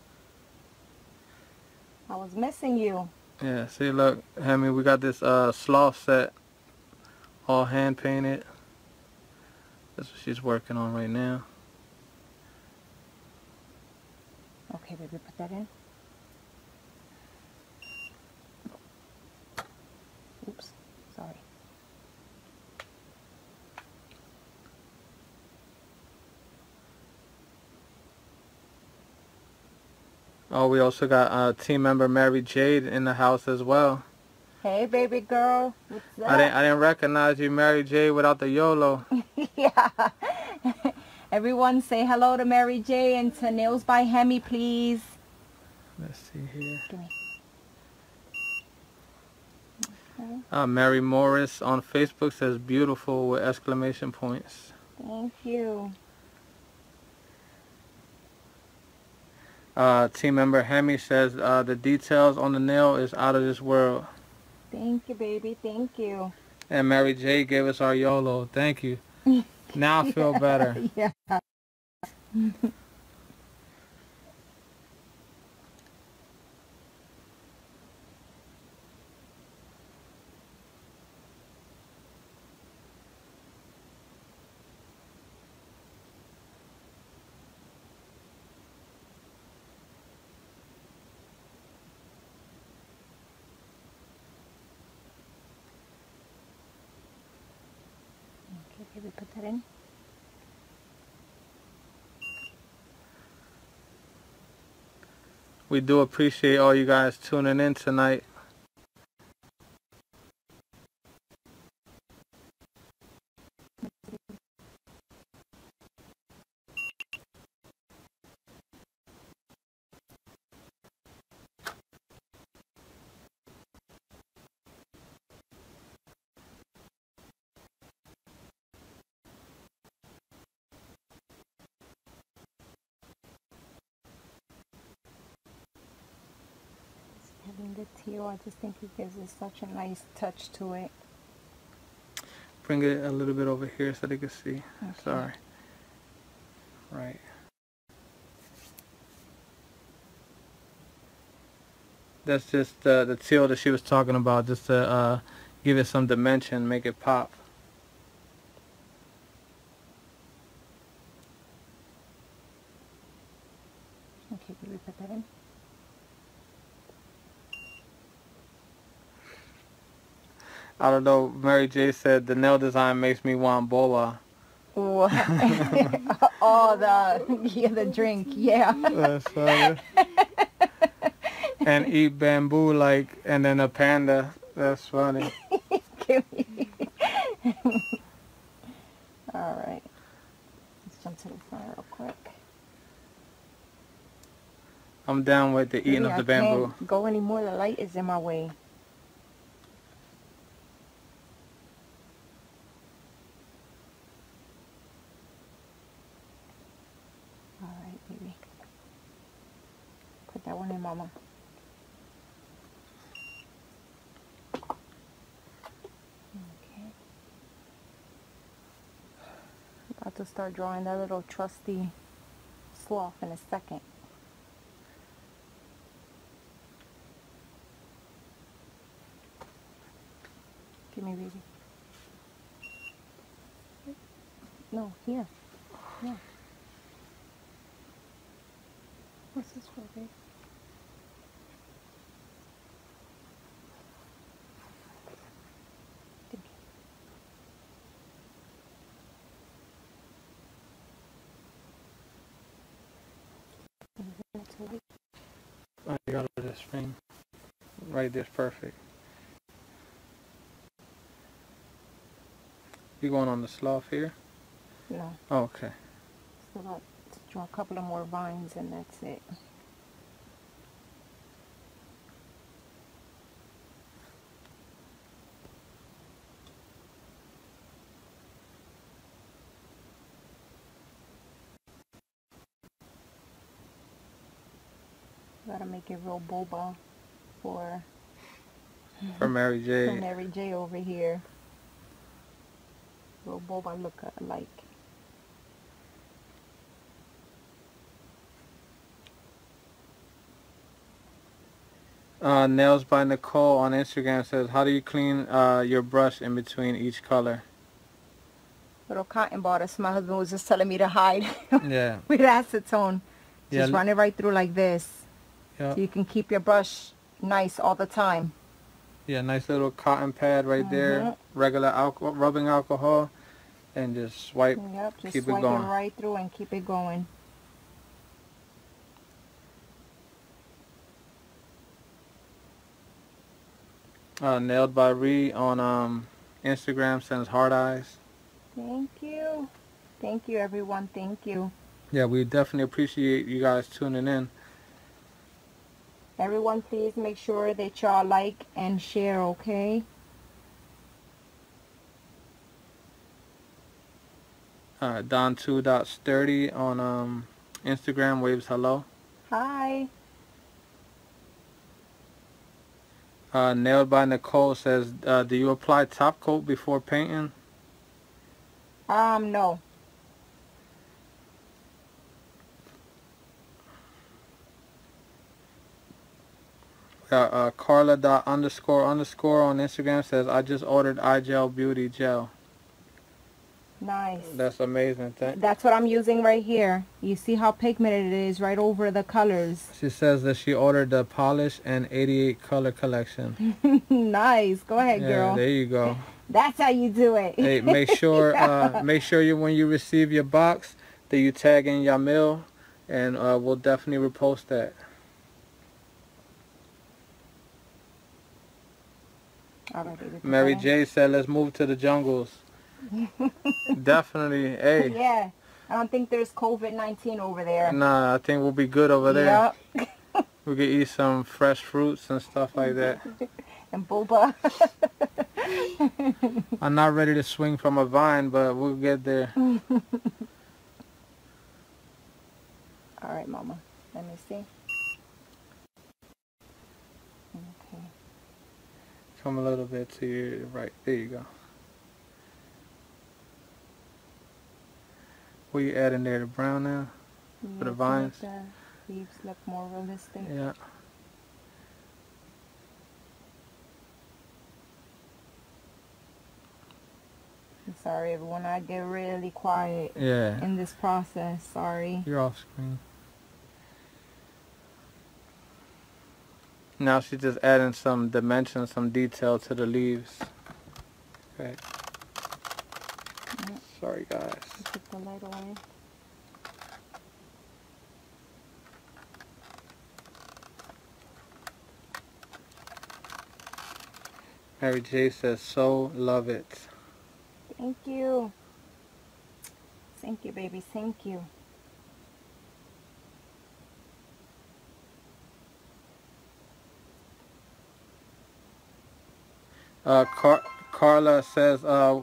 I was missing you. Yeah, see, look, Hemi, we got this uh, sloth set, all hand painted. That's what she's working on right now. Okay, baby, put that in. Oops, sorry. Oh, we also got uh, team member Mary Jade in the house as well. Hey, baby girl. What's up? I didn't, I didn't recognize you, Mary J, without the YOLO. yeah. Everyone say hello to Mary J and to Nails by Hemi, please. Let's see here. Give me. Okay. Uh, Mary Morris on Facebook says beautiful with exclamation points. Thank you. Uh, team member Hemi says uh, the details on the nail is out of this world. Thank you, baby. Thank you. And Mary J gave us our YOLO. Thank you. Now I feel better. yeah. We do appreciate all you guys tuning in tonight. The teal. I just think it gives it such a nice touch to it. Bring it a little bit over here so they can see. Okay. Sorry. Right. That's just uh, the teal that she was talking about, just to uh, give it some dimension, make it pop. Okay, can we put that in? Know. Mary J said the nail design makes me want boba. Ooh. oh, the yeah, the drink. Yeah. That's funny. and eat bamboo like, and then a panda. That's funny. All right. Let's jump to the front real quick. I'm down with the eating Maybe of the I bamboo. can't go anymore. The light is in my way. All right, baby. Put that one in, Mama. Okay. About to start drawing that little trusty sloth in a second. Give me, baby. No, here. Yeah. What's this for, babe? Thank you. Is it too late? I got this frame. Right there's perfect. You going on the slough here? No, Oh, okay. so let's draw a couple of more vines and that's it. Make it real boba for, For Mary J. for. Mary J over here. Real boba look alike. Uh, Nails by Nicole on Instagram says, how do you clean uh, your brush in between each color? Little cotton bodice. My husband was just telling me to hide Yeah. with acetone. Yeah, Just l- run it right through like this. Yeah. So you can keep your brush nice all the time. Yeah, nice little cotton pad right there. Mhm. Regular alcohol, rubbing alcohol, and just swipe. Yep, just Keep it swipe it, going. right through and keep it going. Uh, nailed by Ree on um, Instagram sends hard eyes. Thank you. Thank you, everyone. Thank you. Yeah, we definitely appreciate you guys tuning in. Everyone, please make sure that y'all like and share, okay? Uh, Don2.sturdy on um, Instagram waves hello. Hi. Uh, nailed by Nicole says, uh, do you apply top coat before painting? Um, no. Uh, uh, Carla dot underscore underscore on Instagram says, I just ordered iGel Beauty Gel. Nice. That's amazing. Thank That's what I'm using right here. You see how pigmented it is right over the colors. She says that she ordered the polish and 88 color collection. nice. Go ahead, yeah, girl. there you go. That's how you do it. hey, make sure uh, make sure you when you receive your box that you tag in Yamil, and uh, we'll definitely repost that. All right, baby. put Mary. J said, "Let's move to the jungles." definitely. Hey, Yeah. I don't think there's COVID-19 over there. nah, I think we'll be good over there. Yep. We could eat some fresh fruits and stuff like that. And boba. I'm not ready to swing from a vine, but we'll get there. All right, Mama. Let me see. Okay. Come a little bit to your right. There you go. What you adding there? The brown now? For the vines? The leaves look more realistic. Yeah. I'm sorry everyone, I get really quiet Yeah. in this process. Sorry. You're off screen. Now she's just adding some dimension, some detail to the leaves. Okay. Yep. Sorry guys. Put the light away. Mary J says, so love it. Thank you. Thank you, baby. Thank you. Uh, Car- Carla says, uh,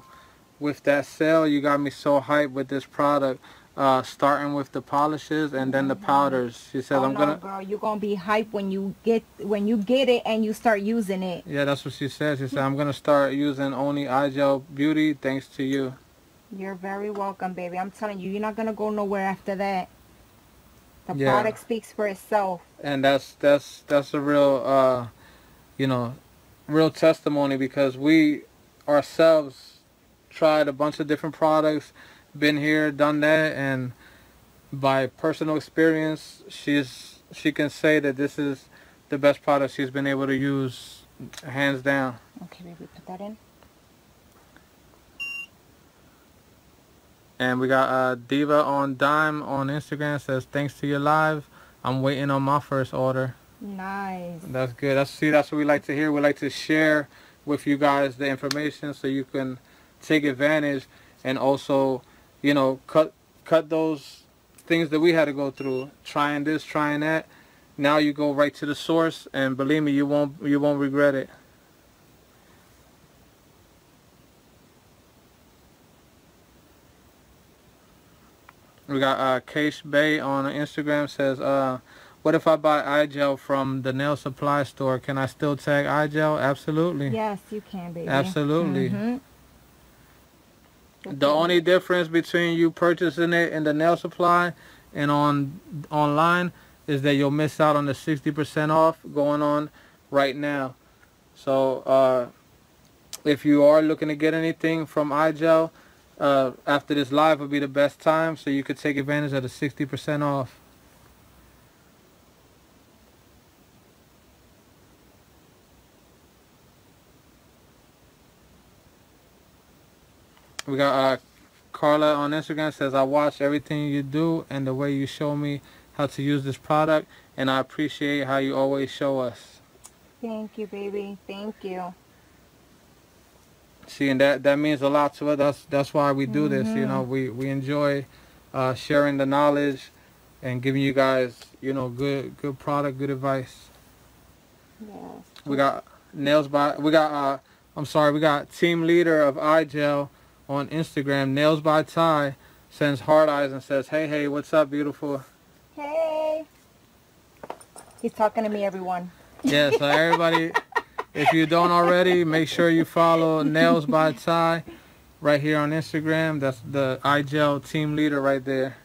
with that sale, you got me so hyped with this product. Uh, starting with the polishes and then the powders. She says, oh I'm no, gonna. girl, you're gonna be hyped when you get when you get it and you start using it. Yeah, that's what she says. She said, I'm gonna start using only iGel Beauty thanks to you. You're very welcome, baby. I'm telling you, you're not gonna go nowhere after that. The Yeah. product speaks for itself. and that's that's that's a real uh you know real testimony because we ourselves tried a bunch of different products been here done that and by personal experience she's she can say that this is the best product she's been able to use hands down Okay, baby, put that in. and we got uh diva on dime on instagram says thanks to your live i'm waiting on my first order Nice. That's good. That's see. That's what we like to hear. We like to share with you guys the information so you can take advantage and also, you know, cut cut those things that we had to go through. Trying this, trying that. Now you go right to the source, and believe me, you won't you won't regret it. We got uh, Case Bay on Instagram says, uh, what if I buy iGel from the nail supply store? Can I still tag iGel? Absolutely. Yes, you can, baby. Absolutely. Mhm. The only difference between you purchasing it in the nail supply and on online is that you'll miss out on the 60% off going on right now. So uh, if you are looking to get anything from iGel, uh, after this live will be the best time so you could take advantage of the 60% off. We got uh, Carla on Instagram says, I watch everything you do and the way you show me how to use this product and I appreciate how you always show us. Thank you, baby. Thank you. See, and that, that means a lot to us. That's, that's why we do this. You know, we, we enjoy uh, sharing the knowledge and giving you guys, you know, good good product, good advice. Yes. We got nails by, we got, uh, I'm sorry, we got team leader of iGel on Instagram, Nails by Ty, sends hard eyes and says, hey, hey, what's up, beautiful? Hey. He's talking to me, everyone. Yeah, so everybody, if you don't already, make sure you follow Nails by Ty right here on Instagram. That's the iGel team leader right there.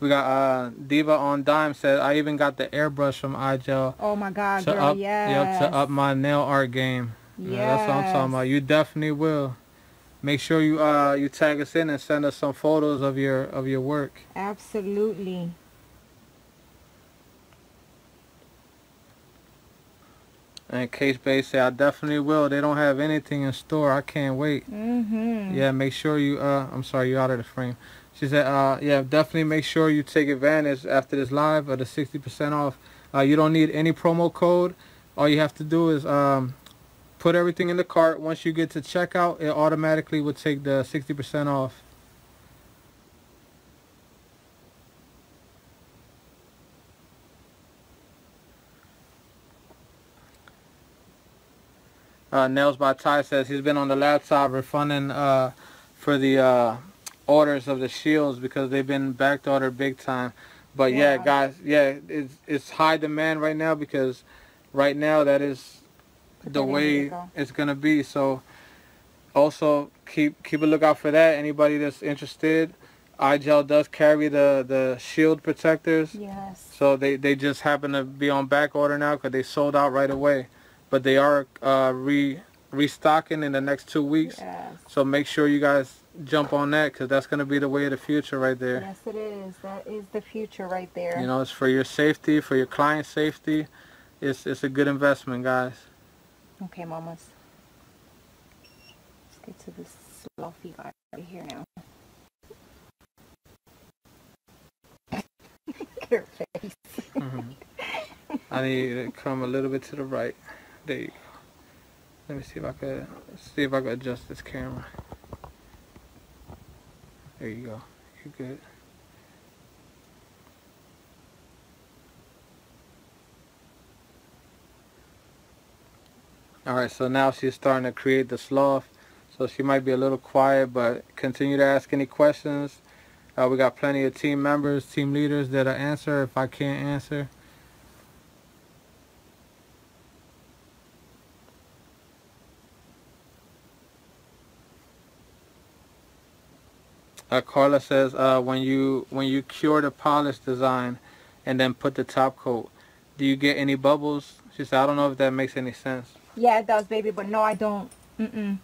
We got uh, Diva on Dime said, I even got the airbrush from iGel Oh my God, to girl. up, yes. yep, to up my nail art game. Yeah, that's what I'm talking about. You definitely will. Make sure you uh you tag us in and send us some photos of your of your work. Absolutely. And Case Bay said, I definitely will. They don't have anything in store. I can't wait. Mm-hmm. Yeah, make sure you, uh, I'm sorry, you out of the frame. She said, uh, yeah, definitely make sure you take advantage after this live of the 60% off. Uh, you don't need any promo code. All you have to do is um, put everything in the cart. Once you get to checkout, it automatically will take the 60% off. Uh, Nails by Ty says he's been on the laptop refunding uh, for the uh, orders of the shields because they've been backed ordered big time. But yeah, Yeah. guys, yeah, it's it's high demand right now because right now that is the way go. it's gonna be. So also keep keep a lookout for that. Anybody that's interested, iGel does carry the the shield protectors. Yes. So they, they just happen to be on back order now because they sold out right away. But they are uh, re restocking in the next two weeks. Yes. So make sure you guys jump on that because that's going to be the way of the future right there. Yes, it is. That is the future right there. You know, it's for your safety, for your client safety. It's, it's a good investment, guys. Okay, mamas. Let's get to this fluffy guy right here now. Your face. Mm-hmm. I need to come a little bit to the right. There you go. Let me see if I could see if I could adjust this camera. There you go. You're good. Alright, so now she's starting to create the sloth. So she might be a little quiet, but continue to ask any questions. Uh, we got plenty of team members, team leaders that'll answer if I can't answer. Uh, Carla says uh, when you when you cure the polish design and then put the top coat, do you get any bubbles? She said I don't know if that makes any sense. Yeah, it does, baby, but no, I don't. Mm-mm.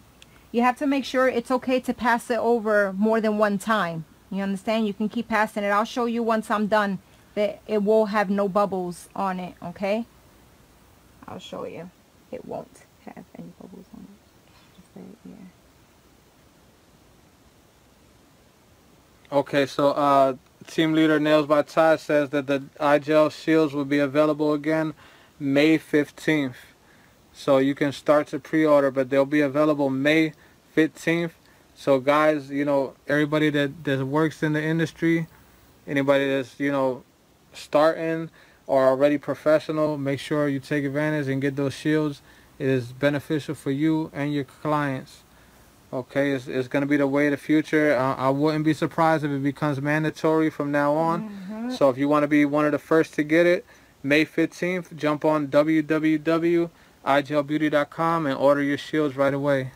You have to make sure it's okay to pass it over more than one time. You understand? You can keep passing it. I'll show you once I'm done that it will have no bubbles on it, okay? I'll show you. It won't have any bubbles on it. Right here. Okay, so uh, team leader Nails by Ty says that the iGel shields will be available again May 15th. So you can start to pre-order, but they'll be available May 15th. So guys, you know, everybody that, that works in the industry, anybody that's, you know, starting or already professional, make sure you take advantage and get those shields. It is beneficial for you and your clients. Okay, it's, it's going to be the way of the future. Uh, I wouldn't be surprised if it becomes mandatory from now on. So if you want to be one of the first to get it, May 15th, jump on www.igelbeauty.com and order your shields right away.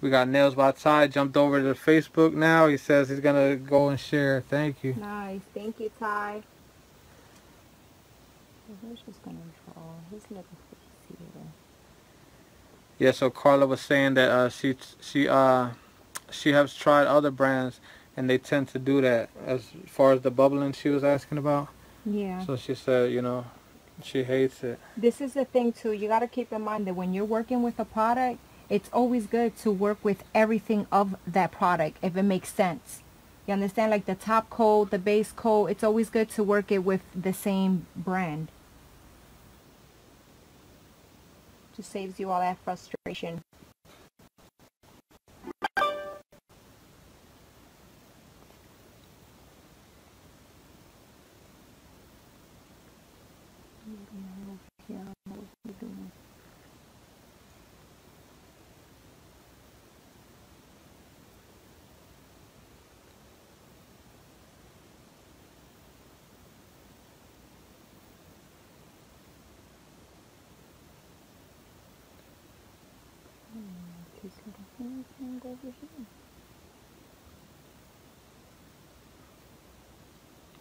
We got Nails by Ty jumped over to Facebook now. He says he's going to go and share. Thank you. Nice. Thank you, Ty. Where's just going to draw face here? Yeah, so Carla was saying that uh, she she uh she has tried other brands and they tend to do that as far as the bubbling she was asking about. Yeah. So she said, you know, she hates it. This is the thing too. You got to keep in mind that when you're working with a product, it's always good to work with everything of that product if it makes sense. You understand? Like the top coat, the base coat, it's always good to work it with the same brand. Just saves you all that frustration.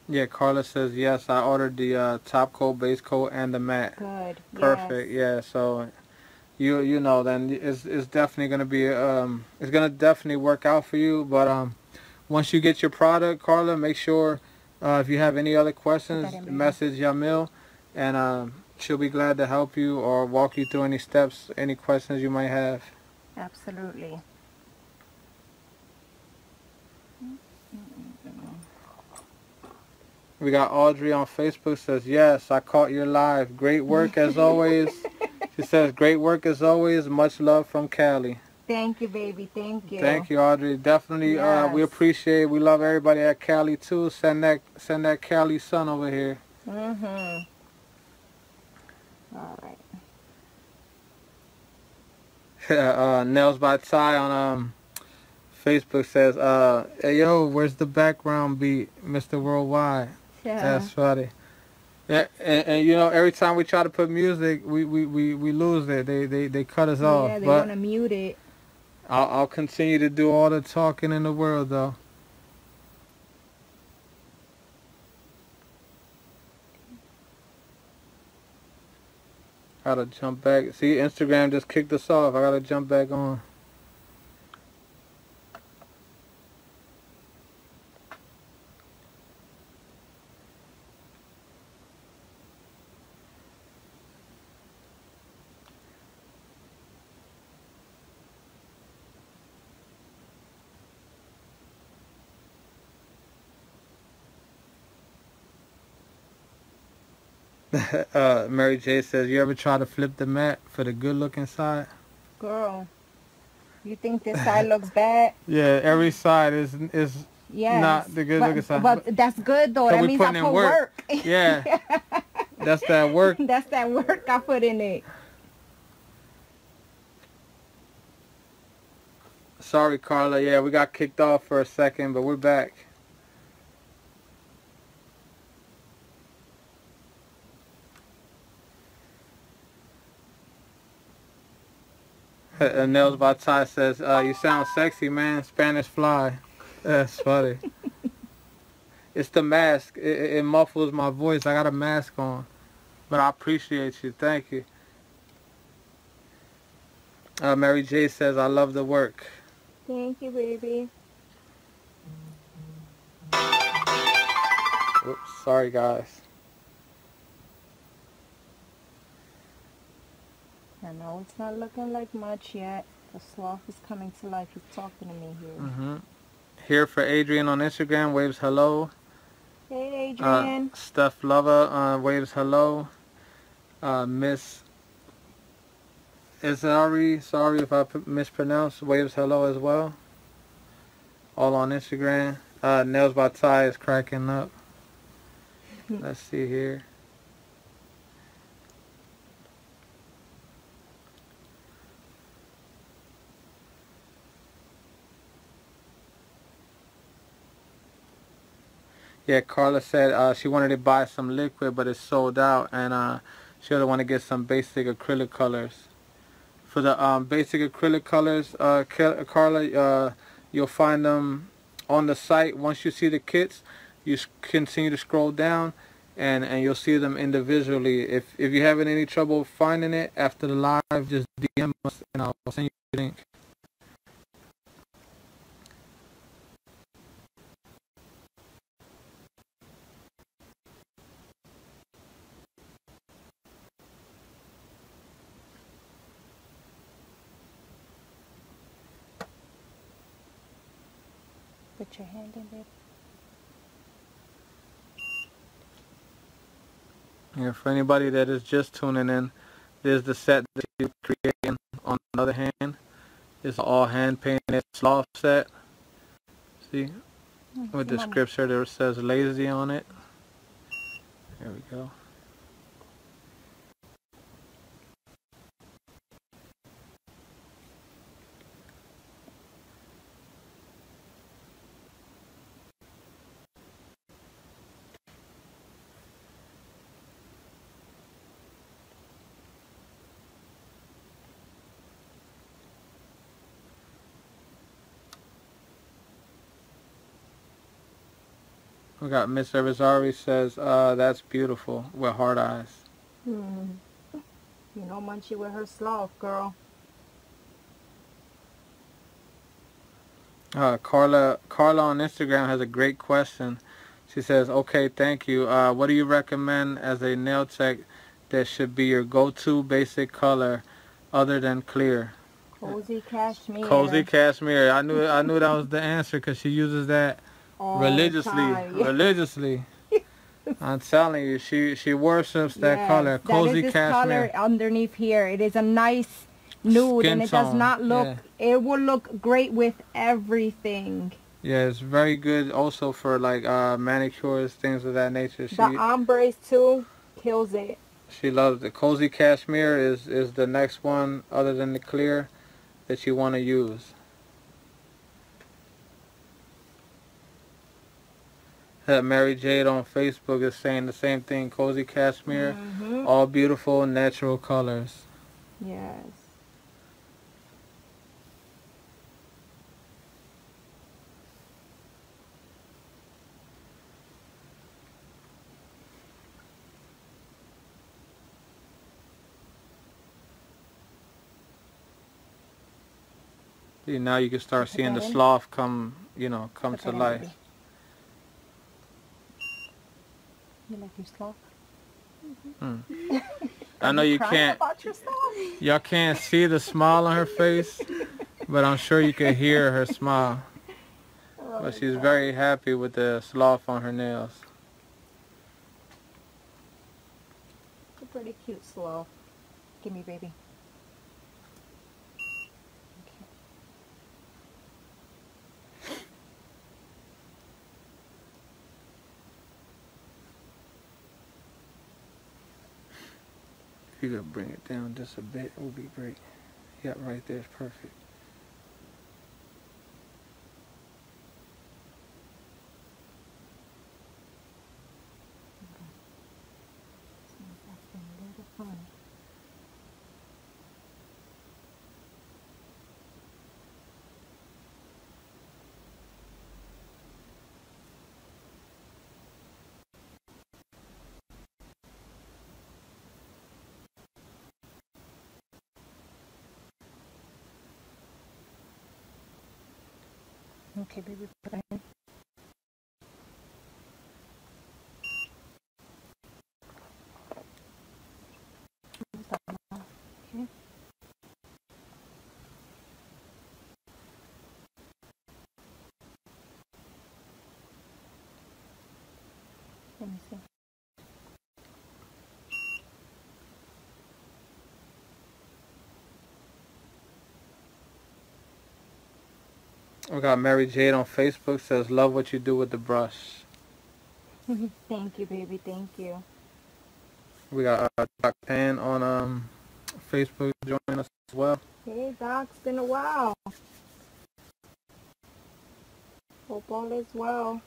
Yeah, Carla says yes. I ordered the uh, top coat, base coat, and the matte. Good. Perfect. Yeah. So you you know then it's it's definitely gonna be um it's gonna definitely work out for you. But um once you get your product, Carla, make sure uh, if you have any other questions, that in there. message Yamil, and um she'll be glad to help you or walk you through any steps, any questions you might have. Absolutely. We got Audrey on Facebook says, yes, I caught your live. Great work as always. she says, great work as always. Much love from Cali. Thank you, baby. Thank you. Thank you, Audrey. Definitely, uh, we Yes. appreciate. We love everybody at Cali too. Send that, send that Cali sun over here. Mm-hmm. All right. uh, Nails by Ty on um, Facebook says, uh, hey, yo, where's the background beat, Mr. Worldwide? Yeah. That's funny. Yeah, and, and you know, every time we try to put music, we, we, we, we lose it. They, they, they cut us off. yeah, they want to mute it. I'll, I'll continue to do all the talking in the world, though. Gotta jump back. See, Instagram just kicked us off. I gotta jump back on. uh, Mary J says, "You ever try to flip the mat for the good-looking side?" Girl, you think this side looks bad? Yeah, every side is is Yes. Not the good but, looking side. But that's good though. So that means I put work. work. yeah. That's that work. that's that work I put in it. Sorry, Carla. Yeah, we got kicked off for a second, but we're back. Uh, by Batai says, uh, "You sound sexy, man. Spanish fly." That's funny. it's the mask. It, it, it muffles my voice. I got a mask on, but I appreciate you. Thank you. Uh, Mary J says, "I love the work." Thank you, baby. Oops, sorry guys. I know it's not looking like much yet. The sloth is coming to life. He's talking to me here. hmm Here for Adrian on Instagram, waves hello. Hey, Uh, Adrian. Steph Lover uh, waves hello. Uh, Miss Izari, sorry if I mispronounced, waves hello as well. All on Instagram. Uh, Nails by Ty is cracking up. Let's see here. Yeah, Carla said uh, she wanted to buy some liquid, but it's sold out, and uh, she would want to get some basic acrylic colors. For the um, basic acrylic colors, uh, Carla, uh, you'll find them on the site. Once you see the kits, you continue to scroll down, and, and you'll see them individually. If if you're having any trouble finding it after the live, just DM us, and I'll send you the link. Your hand in it. Yeah, for anybody that is just tuning in, there's the set that you're creating. On the other hand, it's all hand painted sloth set. See, mm-hmm. with the scripture that says lazy on it. There we go. We got Miss Rosari says, uh, that's beautiful with hard eyes. Hmm. You know, Munchie with her sloth, girl. Uh, Carla Carla on Instagram has a great question. She says, "Okay, thank you. Uh, what do you recommend as a nail tech that should be your go-to basic color, other than clear?" Cozy cashmere. Cozy cashmere. I knew I knew that was the answer because she uses that religiously. time. Religiously. I'm telling you, she she worships that Yes, color. that Cozy is this cashmere. color underneath here. It is a nice nude Skin and it does not look, yeah. it will look great with everything. Yeah, it's very good also for like uh, manicures, things of that nature. She The ombre too kills it. She loves the cozy cashmere is is the next one other than the clear that you want to use. That Mary Jade on Facebook is saying the same thing. Cozy cashmere, Mhm. all beautiful natural colors. Yes. See, now you can start seeing the sloth come, you know, come to that baby. You like your? Mm-hmm. I know you can't, About your sloth? y'all can't see the smile on her face, but I'm sure you can hear her smile. But she's very happy with the sloth on her nails. a pretty cute sloth. Give me, baby. If you could bring it down just a bit, it would be great. Yeah, right there is perfect. That's been a little fun. Okay, baby, put. Okay. Let me see. We got Mary Jade on Facebook says, love what you do with the brush. Thank you, baby. Thank you. We got uh, Doc Pan on um, Facebook joining us as well. Hey, Doc. It's been a while. Hope all is well.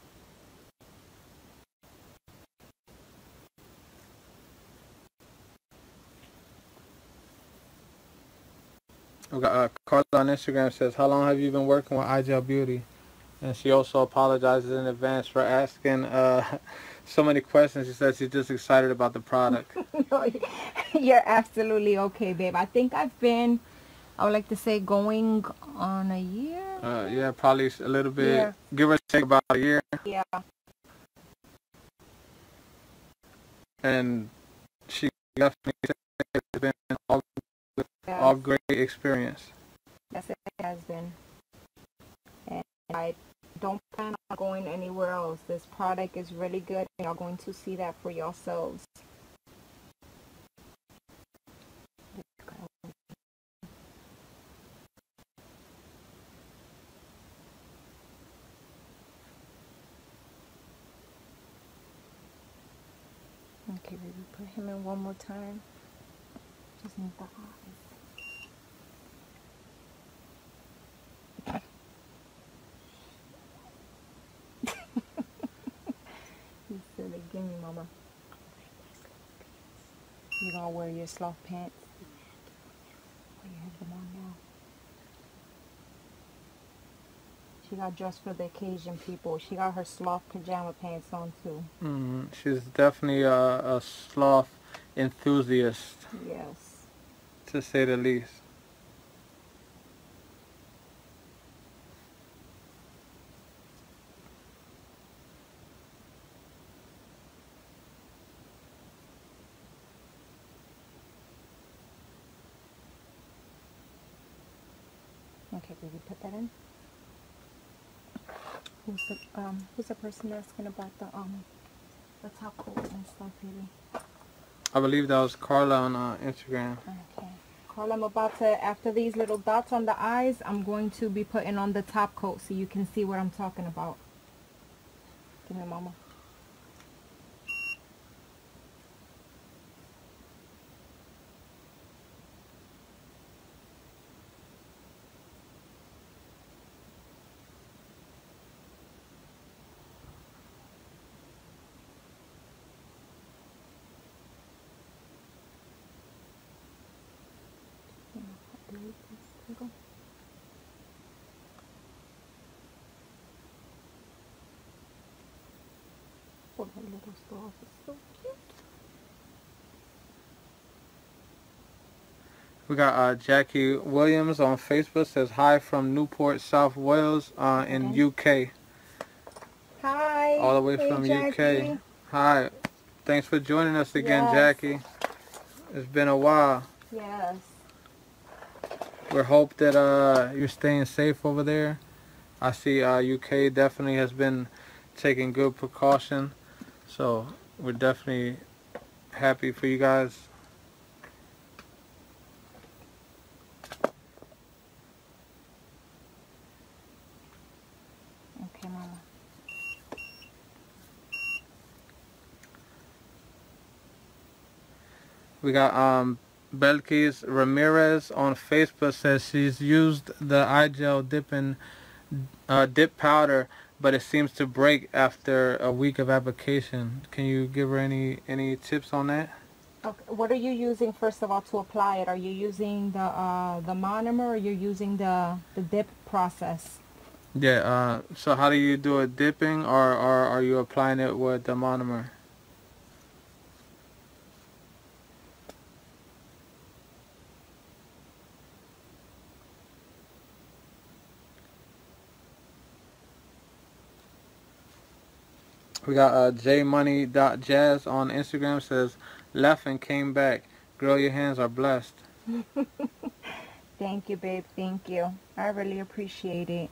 Got uh, Carla on Instagram says, how long have you been working with iGel Beauty? And she also apologizes in advance for asking uh, so many questions. She says she's just excited about the product. no, you're absolutely okay, babe. I think I've been, I would like to say, going on a year. Uh, yeah, probably a little bit. Yeah. Give or take about a year. Yeah. And she definitely said it's been yeah. all great experience. Yes, it has been. And I don't plan on going anywhere else. This product is really good, and you're going to see that for yourselves. Okay, baby, put him in one more time. Just need the eyes. He said, give me, mama. You gonna wear your sloth pants? Oh, you have them on now. She got dressed for the occasion, people. She got her sloth pajama pants on, too. Mm, she's definitely a, a sloth enthusiast, Yes. to say the least. Okay, baby, put that in. Who's the, um, who's the person asking about the, um, the top coat and stuff, baby? I believe that was Carla on uh, Instagram. Okay. Carl, I'm about to, after these little dots on the eyes, I'm going to be putting on the top coat so you can see what I'm talking about. Give me mama. go. Oh, that little straws is so cute. We got uh, Jackie Williams on Facebook says hi from Newport, South Wales, uh, in Okay. UK. Hi. All the way Hey, from Jackie. UK. Hi. Thanks for joining us again, Yes. Jackie. It's been a while. Yes. We hope that uh, you're staying safe over there. I see uh, UK definitely has been taking good precaution, so we're definitely happy for you guys. Okay, Mama. We got um, Belkis Ramirez on Facebook says she's used the iGel dipping uh, dip powder, but it seems to break after a week of application. Can you give her any any tips on that? Okay. What are you using first of all to apply it? Are you using the uh, the monomer or you're using the the dip process? Yeah. Uh, so how do you do it? Dipping or, or are you applying it with the monomer? We got uh, jmoney.jazz on Instagram says, left and came back. Girl, your hands are blessed. Thank you, babe. Thank you. I really appreciate it.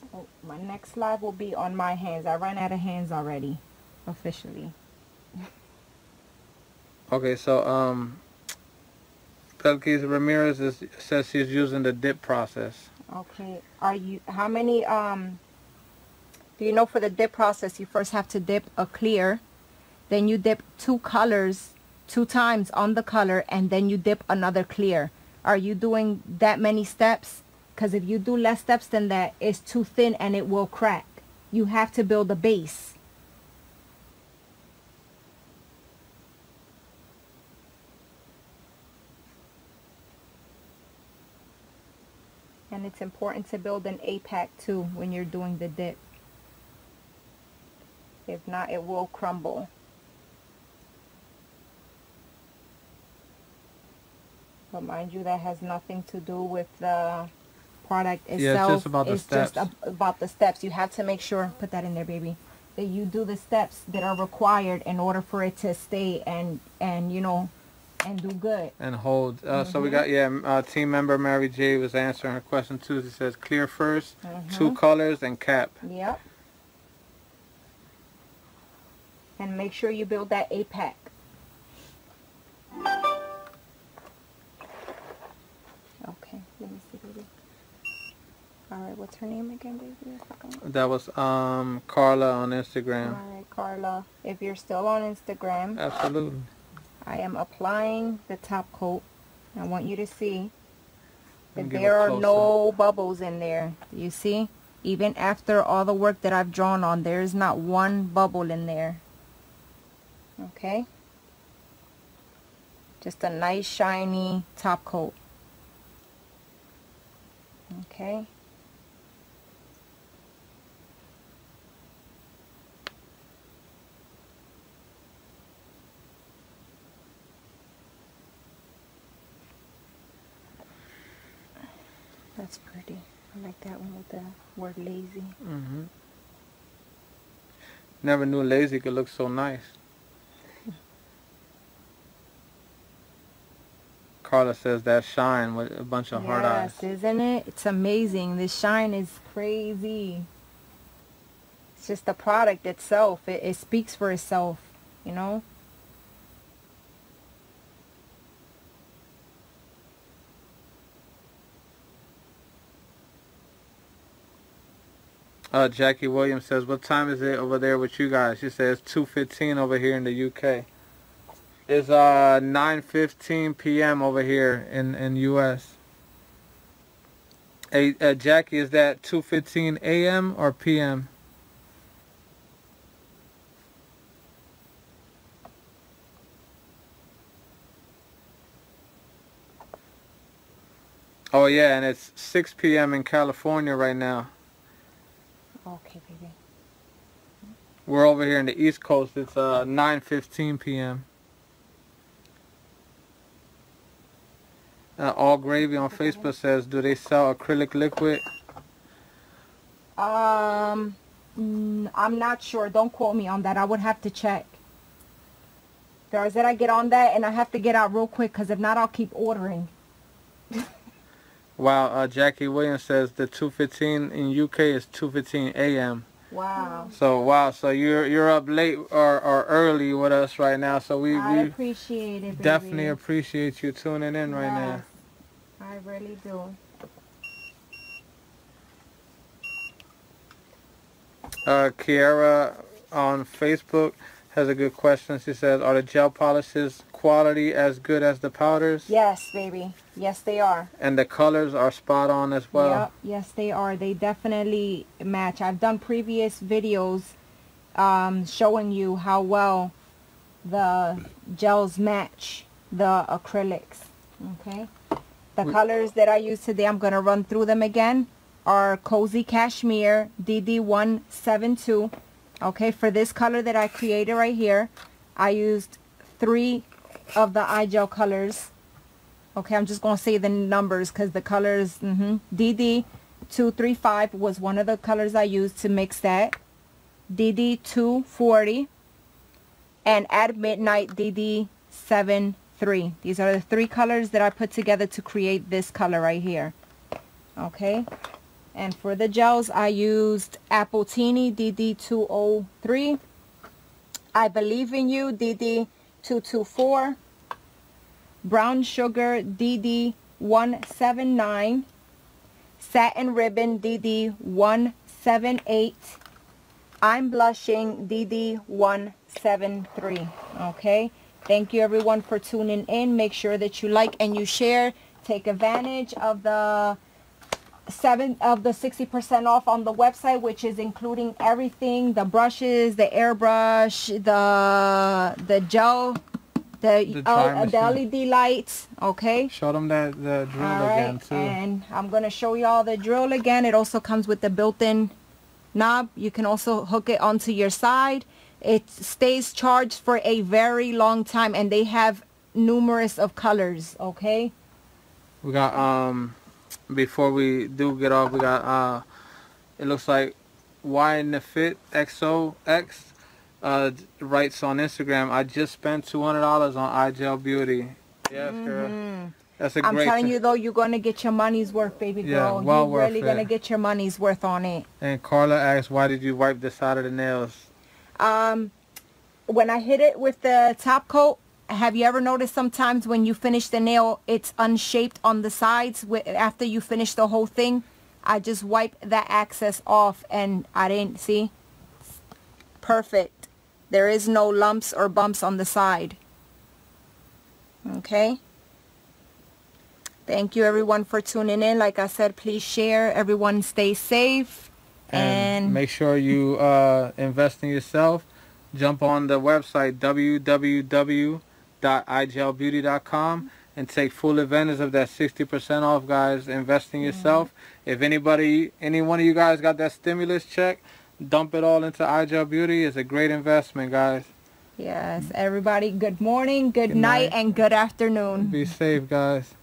So my next live will be on my hands. I ran out of hands already, officially. Okay, so um, Belkis Ramirez is, says she's using the dip process. Okay. Are you? How many? Um. Do you know for the dip process, you first have to dip a clear, then you dip two colors two times on the color, and then you dip another clear. Are you doing that many steps? Because if you do less steps than that, it's too thin and it will crack. You have to build a base. And it's important to build an apex too when you're doing the dip. If not, it will crumble. But mind you, that has nothing to do with the product itself. Yeah, it's just about the It's just steps. ab- about the steps. You have to make sure, put that in there, baby, that you do the steps that are required in order for it to stay and, and you know, and do good. and hold. Uh, So Mm-hmm. we got yeah, uh, team member Mary J was answering her question too. She says clear 1st Mm-hmm. two colors, and cap. Yep. And make sure you build that apex. Okay, let me see, baby. All right, what's her name again, baby? That was um Carla on Instagram. All right, Carla. If you're still on Instagram, Absolutely. I am applying the top coat. I want you to see that there are no bubbles in there. You see? Even after all the work that I've drawn on, there is not one bubble in there. Okay? Just a nice shiny top coat. Okay? That's pretty. I like that one with the word lazy. hmm Never knew lazy could look so nice. Carla says that shine with a bunch of hard eyes. yes, isn't it? It's amazing. The shine is crazy. It's just the product itself. It, it speaks for itself, you know? Uh, Jackie Williams says, what time is it over there with you guys? She says 2.15 over here in the UK. It's uh, 9.15 p.m. over here in, in U.S. Hey, uh, Jackie, is that 2.15 a.m. or p.m.? Oh yeah, and it's 6 p.m. in California right now. Okay, baby. We're over here in the East Coast. It's uh 9:15 p.m. Uh, All Gravy on Facebook says, "Do they sell acrylic liquid?" Um, mm, I'm not sure. Don't quote me on that. I would have to check. Guys, that I get on that and I have to get out real quick because if not, I'll keep ordering. Wow, uh, Jackie Williams says the 2:15 in UK is 2:15 a.m. Wow. So wow, so you're you're up late or, or early with us right now. So we I we appreciate it, baby. definitely appreciate you tuning in right now. I really do. Uh, Kiara on Facebook has a good question. She says, "Are the gel polishes quality as good as the powders?" Yes, baby. Yes, they are. And the colors are spot on as well. Yep. Yes, they are. They definitely match. I've done previous videos um, showing you how well the gels match the acrylics. Okay. The We- colors that I use today, I'm going to run through them again, are Cozy Cashmere DD172. Okay, for this color that I created right here, I used three of the iGel colors. Okay, I'm just going to say the numbers because the colors, mm DD235 was one of the colors I used to mix that. DD240 and at midnight DD73. These are the three colors that I put together to create this color right here. Okay. And for the gels, I used Apple Teeny DD203. I Believe in You DD224. Brown Sugar DD179. Satin Ribbon DD178. I'm blushing DD173. Okay. Thank you everyone for tuning in. Make sure that you like and you share. Take advantage of the seven of the 60% off on the website, which is including everything, the brushes, the airbrush, the the gel, the, The L- the. LED lights. Okay. Show them that the drill All again right, too. and I'm gonna show y'all the drill again. It also comes with the built-in knob. You can also hook it onto your side. It stays charged for a very long time, and they have numerous of colors. Okay. We got um before we do get off, we got uh it looks like Y in the Fit XOX uh writes on Instagram, I just spent two hundred dollars on iGel Beauty. Yes, girl. That's a Mm-hmm. I'm telling thing. you though, you're gonna get your money's worth, baby girl. Yeah, well you're worth really gonna get your money's worth on it. And Carla asks, why did you wipe the side of the nails? Um, when I hit it with the top coat, have you ever noticed sometimes when you finish the nail, it's unshaped on the sides after you finish the whole thing? I just wiped that excess off and I didn't see. Perfect. There is no lumps or bumps on the side. Okay. Thank you everyone for tuning in. Like I said, please share. Everyone stay safe. And, And, make sure you uh, invest in yourself. Jump on the website www.igelbeauty.com and take full advantage of that 60% off, guys. Invest in yourself. Mm-hmm. If anybody, any one of you guys got that stimulus check, dump it all into iGel Beauty. It's a great investment, guys. yes, everybody, good morning, good, Good night, night. and good afternoon. Be safe, guys.